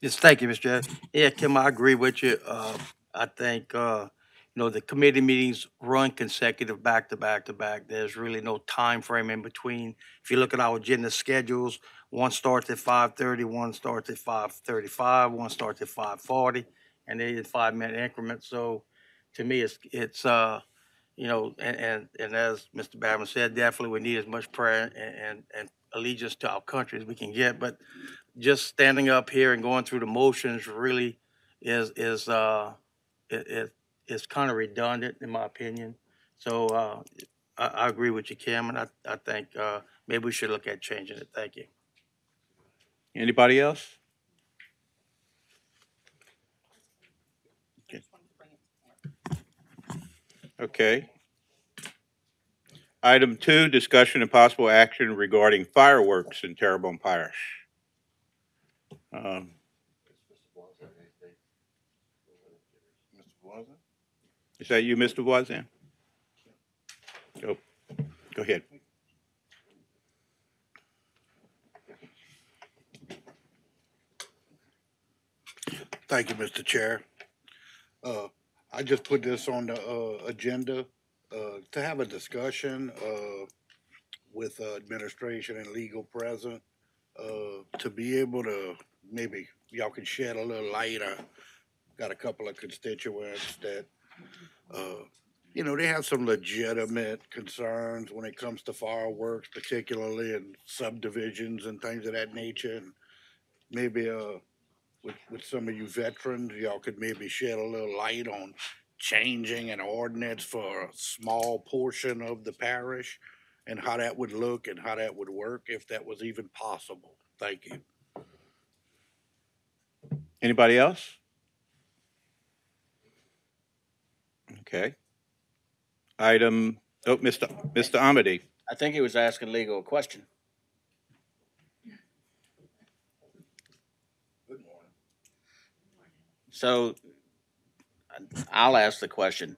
Yes, thank you, Mr. Chair. Yeah, Kim, I agree with you. Uh, I think, uh, you know, the committee meetings run consecutive back to back to back. There's really no time frame in between. If you look at our agenda schedules, one starts at five thirty, one starts at five thirty-five, one starts at five forty, and they in five-minute increments. So to me, it's, it's, uh, you know, and, and, and as Mr. Badman said, definitely we need as much prayer and, and, and allegiance to our country as we can get. But just standing up here and going through the motions really is, is, uh, it, it, it's kind of redundant in my opinion. So, uh, I, I agree with you, Cameron. I, I think, uh, maybe we should look at changing it. Thank you. Anybody else? Okay. Okay. Item two, discussion and possible action regarding fireworks in Terrebonne Parish. Um, Is that you, Mr. Voisin? Go, go ahead. Thank you, Mr. Chair. Uh, I just put this on the, uh, agenda, uh, to have a discussion, uh, with uh, administration and legal present, uh, to be able to, maybe y'all can shed a little light. I got a couple of constituents that, uh, you know, they have some legitimate concerns when it comes to fireworks, particularly in subdivisions and things of that nature. And maybe, uh, with, with some of you veterans, y'all could maybe shed a little light on changing an ordinance for a small portion of the parish and how that would look and how that would work, if that was even possible. Thank you. Anybody else? Okay. Item, oh, Mr. Mr. Amedee. I think he was asking legal a question. Good morning. So I'll ask the question.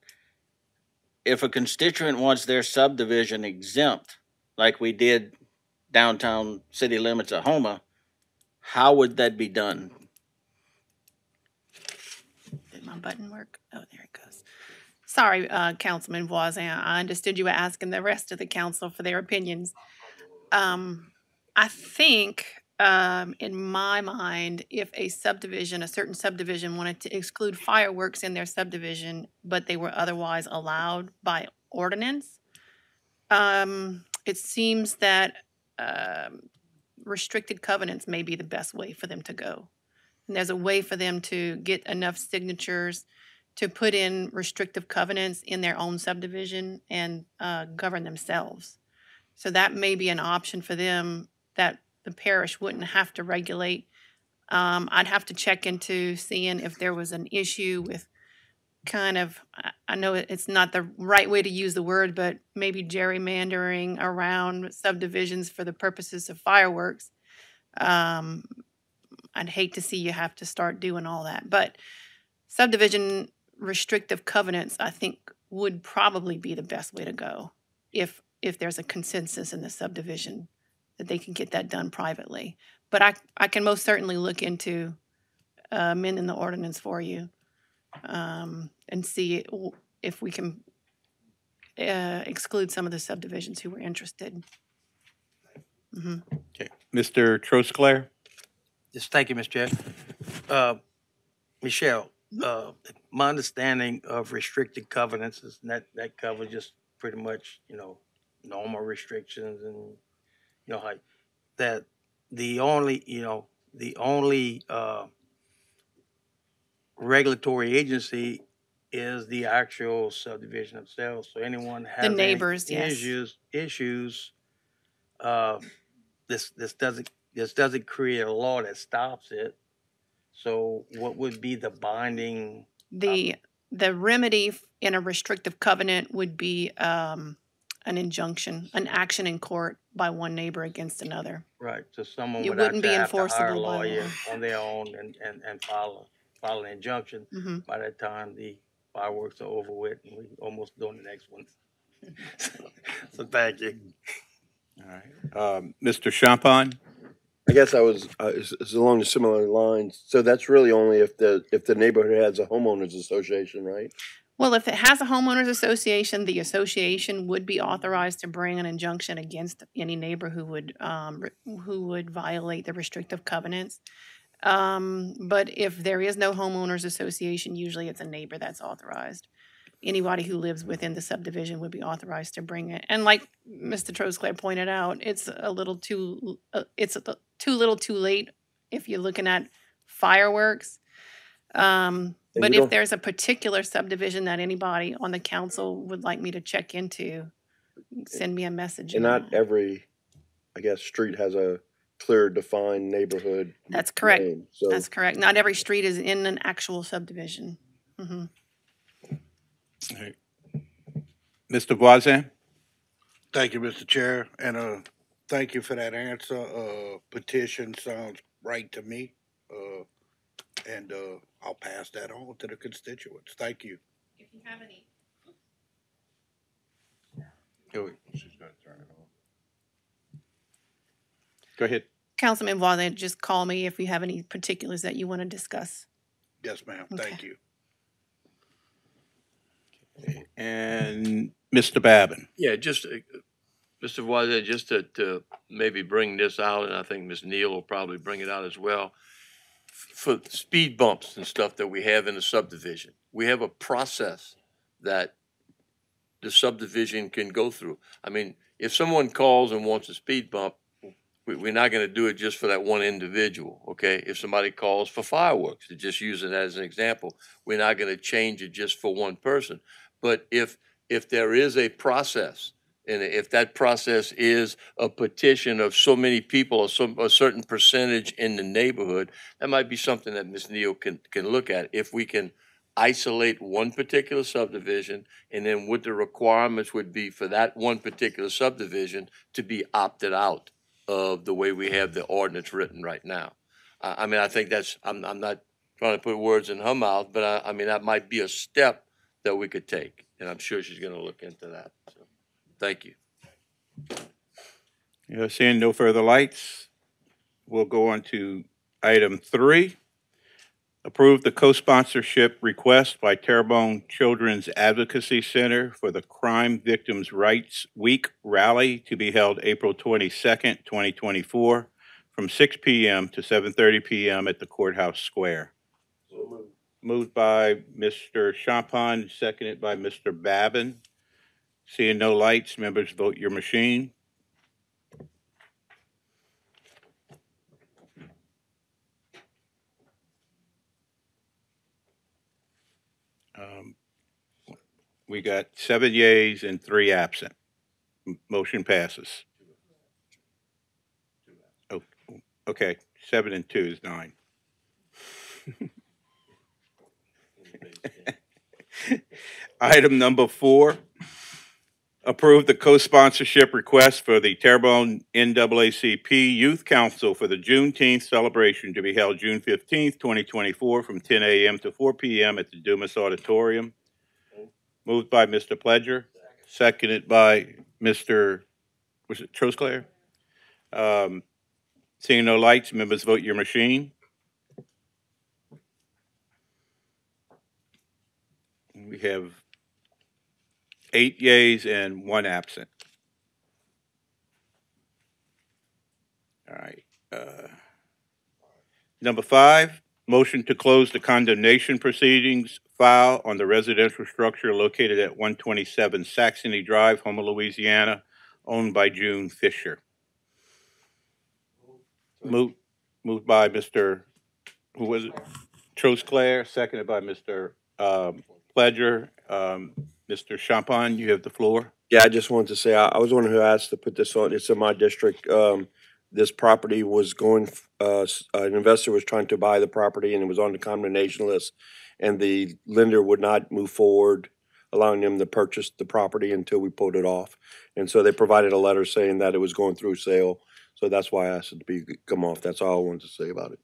If a constituent wants their subdivision exempt, like we did downtown city limits of Houma, how would that be done? My button work? Oh, there it goes. Sorry, uh, Councilman Voisin, I understood you were asking the rest of the council for their opinions. Um, I think, um, in my mind, if a subdivision, a certain subdivision wanted to exclude fireworks in their subdivision, but they were otherwise allowed by ordinance, um, it seems that, um, restricted covenants may be the best way for them to go. And there's a way for them to get enough signatures to put in restrictive covenants in their own subdivision and uh, govern themselves. So that may be an option for them that the parish wouldn't have to regulate. Um, I'd have to check into seeing if there was an issue with kind of, I- know it's not the right way to use the word, but maybe gerrymandering around subdivisions for the purposes of fireworks. Um, I'd hate to see you have to start doing all that, but subdivision restrictive covenants, I think, would probably be the best way to go if if there's a consensus in the subdivision that they can get that done privately. But I I can most certainly look into uh, amending the ordinance for you um, and see if we can uh, exclude some of the subdivisions who were interested. hmm Okay. Mr. Trosclair? Yes, thank you, Mr. Chair. Uh, Michelle, uh, my understanding of restricted covenants is that, that covers just pretty much, you know, normal restrictions and, you know, like, that the only, you know, the only, uh, regulatory agency is the actual subdivision itself. So anyone has any neighbors, yes. Issues, issues, uh, this, this doesn't, this doesn't create a law that stops it. So what would be the binding, The the remedy in a restrictive covenant would be um, an injunction, an action in court by one neighbor against another. right, so someone It would wouldn't actually be have to hire a enforceable by lawyer law. on their own and, and, and file, a- file an injunction. Mhm. By that time, the fireworks are over with and we almost doing the next one. So thank you. All right. Um, Mr. Champagne? I guess I was, uh, along the similar lines. So that's really only if the, if the neighborhood has a homeowners association, right? Well, if it has a homeowners association, the association would be authorized to bring an injunction against any neighbor who would um, who would violate the restrictive covenants. Um, but if there is no homeowners association, usually it's a neighbor that's authorized. anybody who lives within the subdivision would be authorized to bring it. And like Mr. Trosclair pointed out, it's a little too, uh, it's a- too little too late if you're looking at fireworks. Um, but if there's a particular subdivision that anybody on the council would like me to check into, send me a message. And and not every, I guess, street has a clear defined neighborhood. That's correct. name, So That's correct. Not every street is in an actual subdivision. hmm Mr. Voisin? Thank you, Mr. Chair, and, uh, thank you for that answer. Uh, petition sounds right to me. Uh, and, uh, I'll pass that on to the constituents. Thank you. If you have any. Go ahead. Councilman Voisin, just call me if you have any particulars that you want to discuss. Yes, ma'am. Thank you. And Mr. Babin? Yeah, just, uh, Mr. Voisin, just to, to maybe bring this out, and I think Ms. Neal will probably bring it out as well. For speed bumps and stuff that we have in the subdivision, we have a process that the subdivision can go through. I mean, if someone calls and wants a speed bump, we, we're not gonna do it just for that one individual, okay? If somebody calls for fireworks, to just use it as an example, we're not gonna change it just for one person. But if, if there is a process, and if that process is a petition of so many people or some, a certain percentage in the neighborhood, that might be something that Ms. Neal can, can look at. If we can isolate one particular subdivision and then what the requirements would be for that one particular subdivision to be opted out of the way we have the ordinance written right now. I, I mean, I think that's, I'm, I'm not trying to put words in her mouth, but I, I mean, that might be a step that we could take, and I'm sure she's gonna look into that, so, thank you. You know, seeing no further lights, we'll go on to item three. Approve the co-sponsorship request by Terrebonne Children's Advocacy Center for the Crime Victims' Rights Week Rally to be held April twenty-second, twenty twenty-four, from six P M. to seven thirty P M. at the Courthouse Square. Moved by Mr. Champagne, seconded by Mr. Babin. Seeing no lights, members vote your machine. Um, We got seven yeas and three absent. Motion passes. Oh, okay, seven and two is nine. Item number four, approve the co-sponsorship request for the Terrebonne NAACP Youth Council for the Juneteenth celebration to be held June fifteenth, twenty twenty-four, from ten AM to four PM at the Dumas Auditorium. Moved by Mr. Pledger, seconded by Mr., was it Trosclair? Um, Seeing no lights, members vote your machine. We have eight yays and one absent. All right. uh, Number five, motion to close the condemnation proceedings file on the residential structure located at 127 Saxony Drive, Houma, Louisiana, owned by June Fisher. Moved, moved by Mr., who was it? Trosclair, seconded by Mr. um, Pledger. Um, Mr. Champagne, you have the floor. Yeah, I just wanted to say, I, I was one who asked to put this on, it's in my district. Um, this property was going, uh, an investor was trying to buy the property and it was on the condemnation list. And the lender would not move forward, allowing them to purchase the property until we pulled it off. And so they provided a letter saying that it was going through sale. So that's why I asked it to be, come off. That's all I wanted to say about it.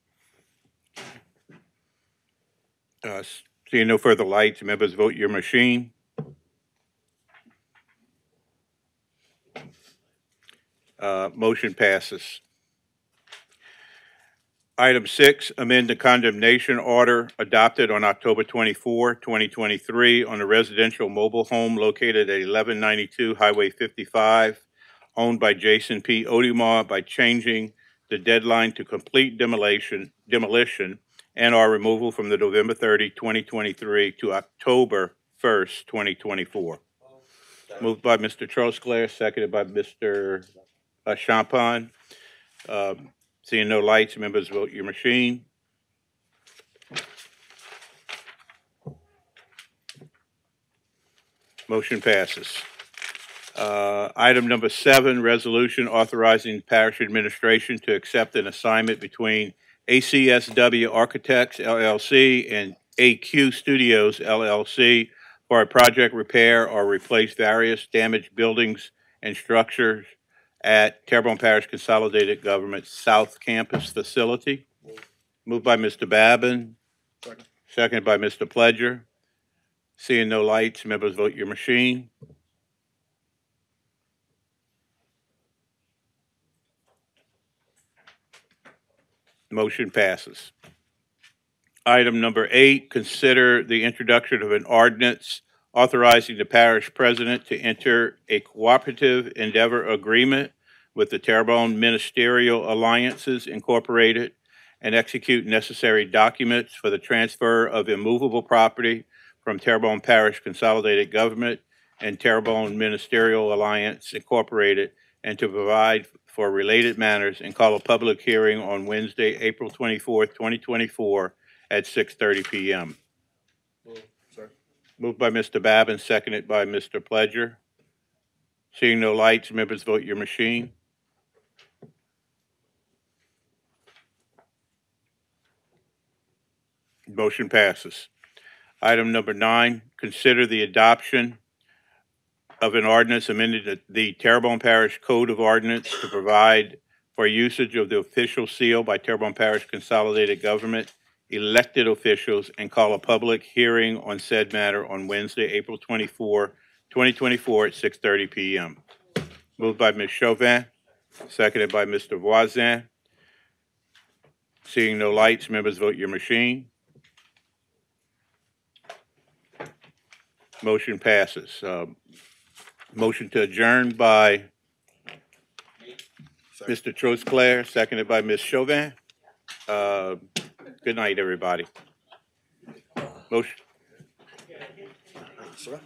Uh, Seeing no further lights, members vote your machine. Uh, Motion passes. Item six, amend the condemnation order adopted on October 24, 2023 on a residential mobile home located at 1192 Highway 55, owned by Jason P. Odimar by changing the deadline to complete demolition, demolition and our removal from the November 30, 2023 to October first, twenty twenty-four. Moved by Mr. Trosclair, seconded by Mr. uh, Champagne. Um, Seeing no lights, members vote your machine. Motion passes. Uh, Item number seven, resolution authorizing parish administration to accept an assignment between ACSW Architects LLC and AQ Studios LLC for a project repair or replace various damaged buildings and structures at Terrebonne Parish Consolidated Government South Campus Facility. Moved by Mr. Babin. Seconded by Mr. Pledger. Seeing no lights, members vote your machine. Motion passes. Item number eight, consider the introduction of an ordinance authorizing the parish president to enter a cooperative endeavor agreement with the Terrebonne Ministerial Alliances Incorporated and execute necessary documents for the transfer of immovable property from Terrebonne Parish Consolidated Government and Terrebonne Ministerial Alliance Incorporated and to provide for related matters and call a public hearing on Wednesday, April twenty-fourth, twenty twenty-four at six thirty PM. Moved by Mr. Babin, seconded by Mr. Pledger. Seeing no lights, members vote your machine. Motion passes. Item number nine, consider the adoption of an ordinance amended the- the Terrebonne Parish Code of Ordinance to provide for usage of the official seal by Terrebonne Parish Consolidated Government elected officials and call a public hearing on said matter on Wednesday, April 24, 2024 at 6:30 PM. Moved by Ms. Chauvin, seconded by Mr. Voisin. Seeing no lights, members vote your machine. Motion passes. Um, Motion to adjourn by Mr. Trosclair, seconded by Ms. Chauvin. Uh, Good night, everybody. Motion, Sir?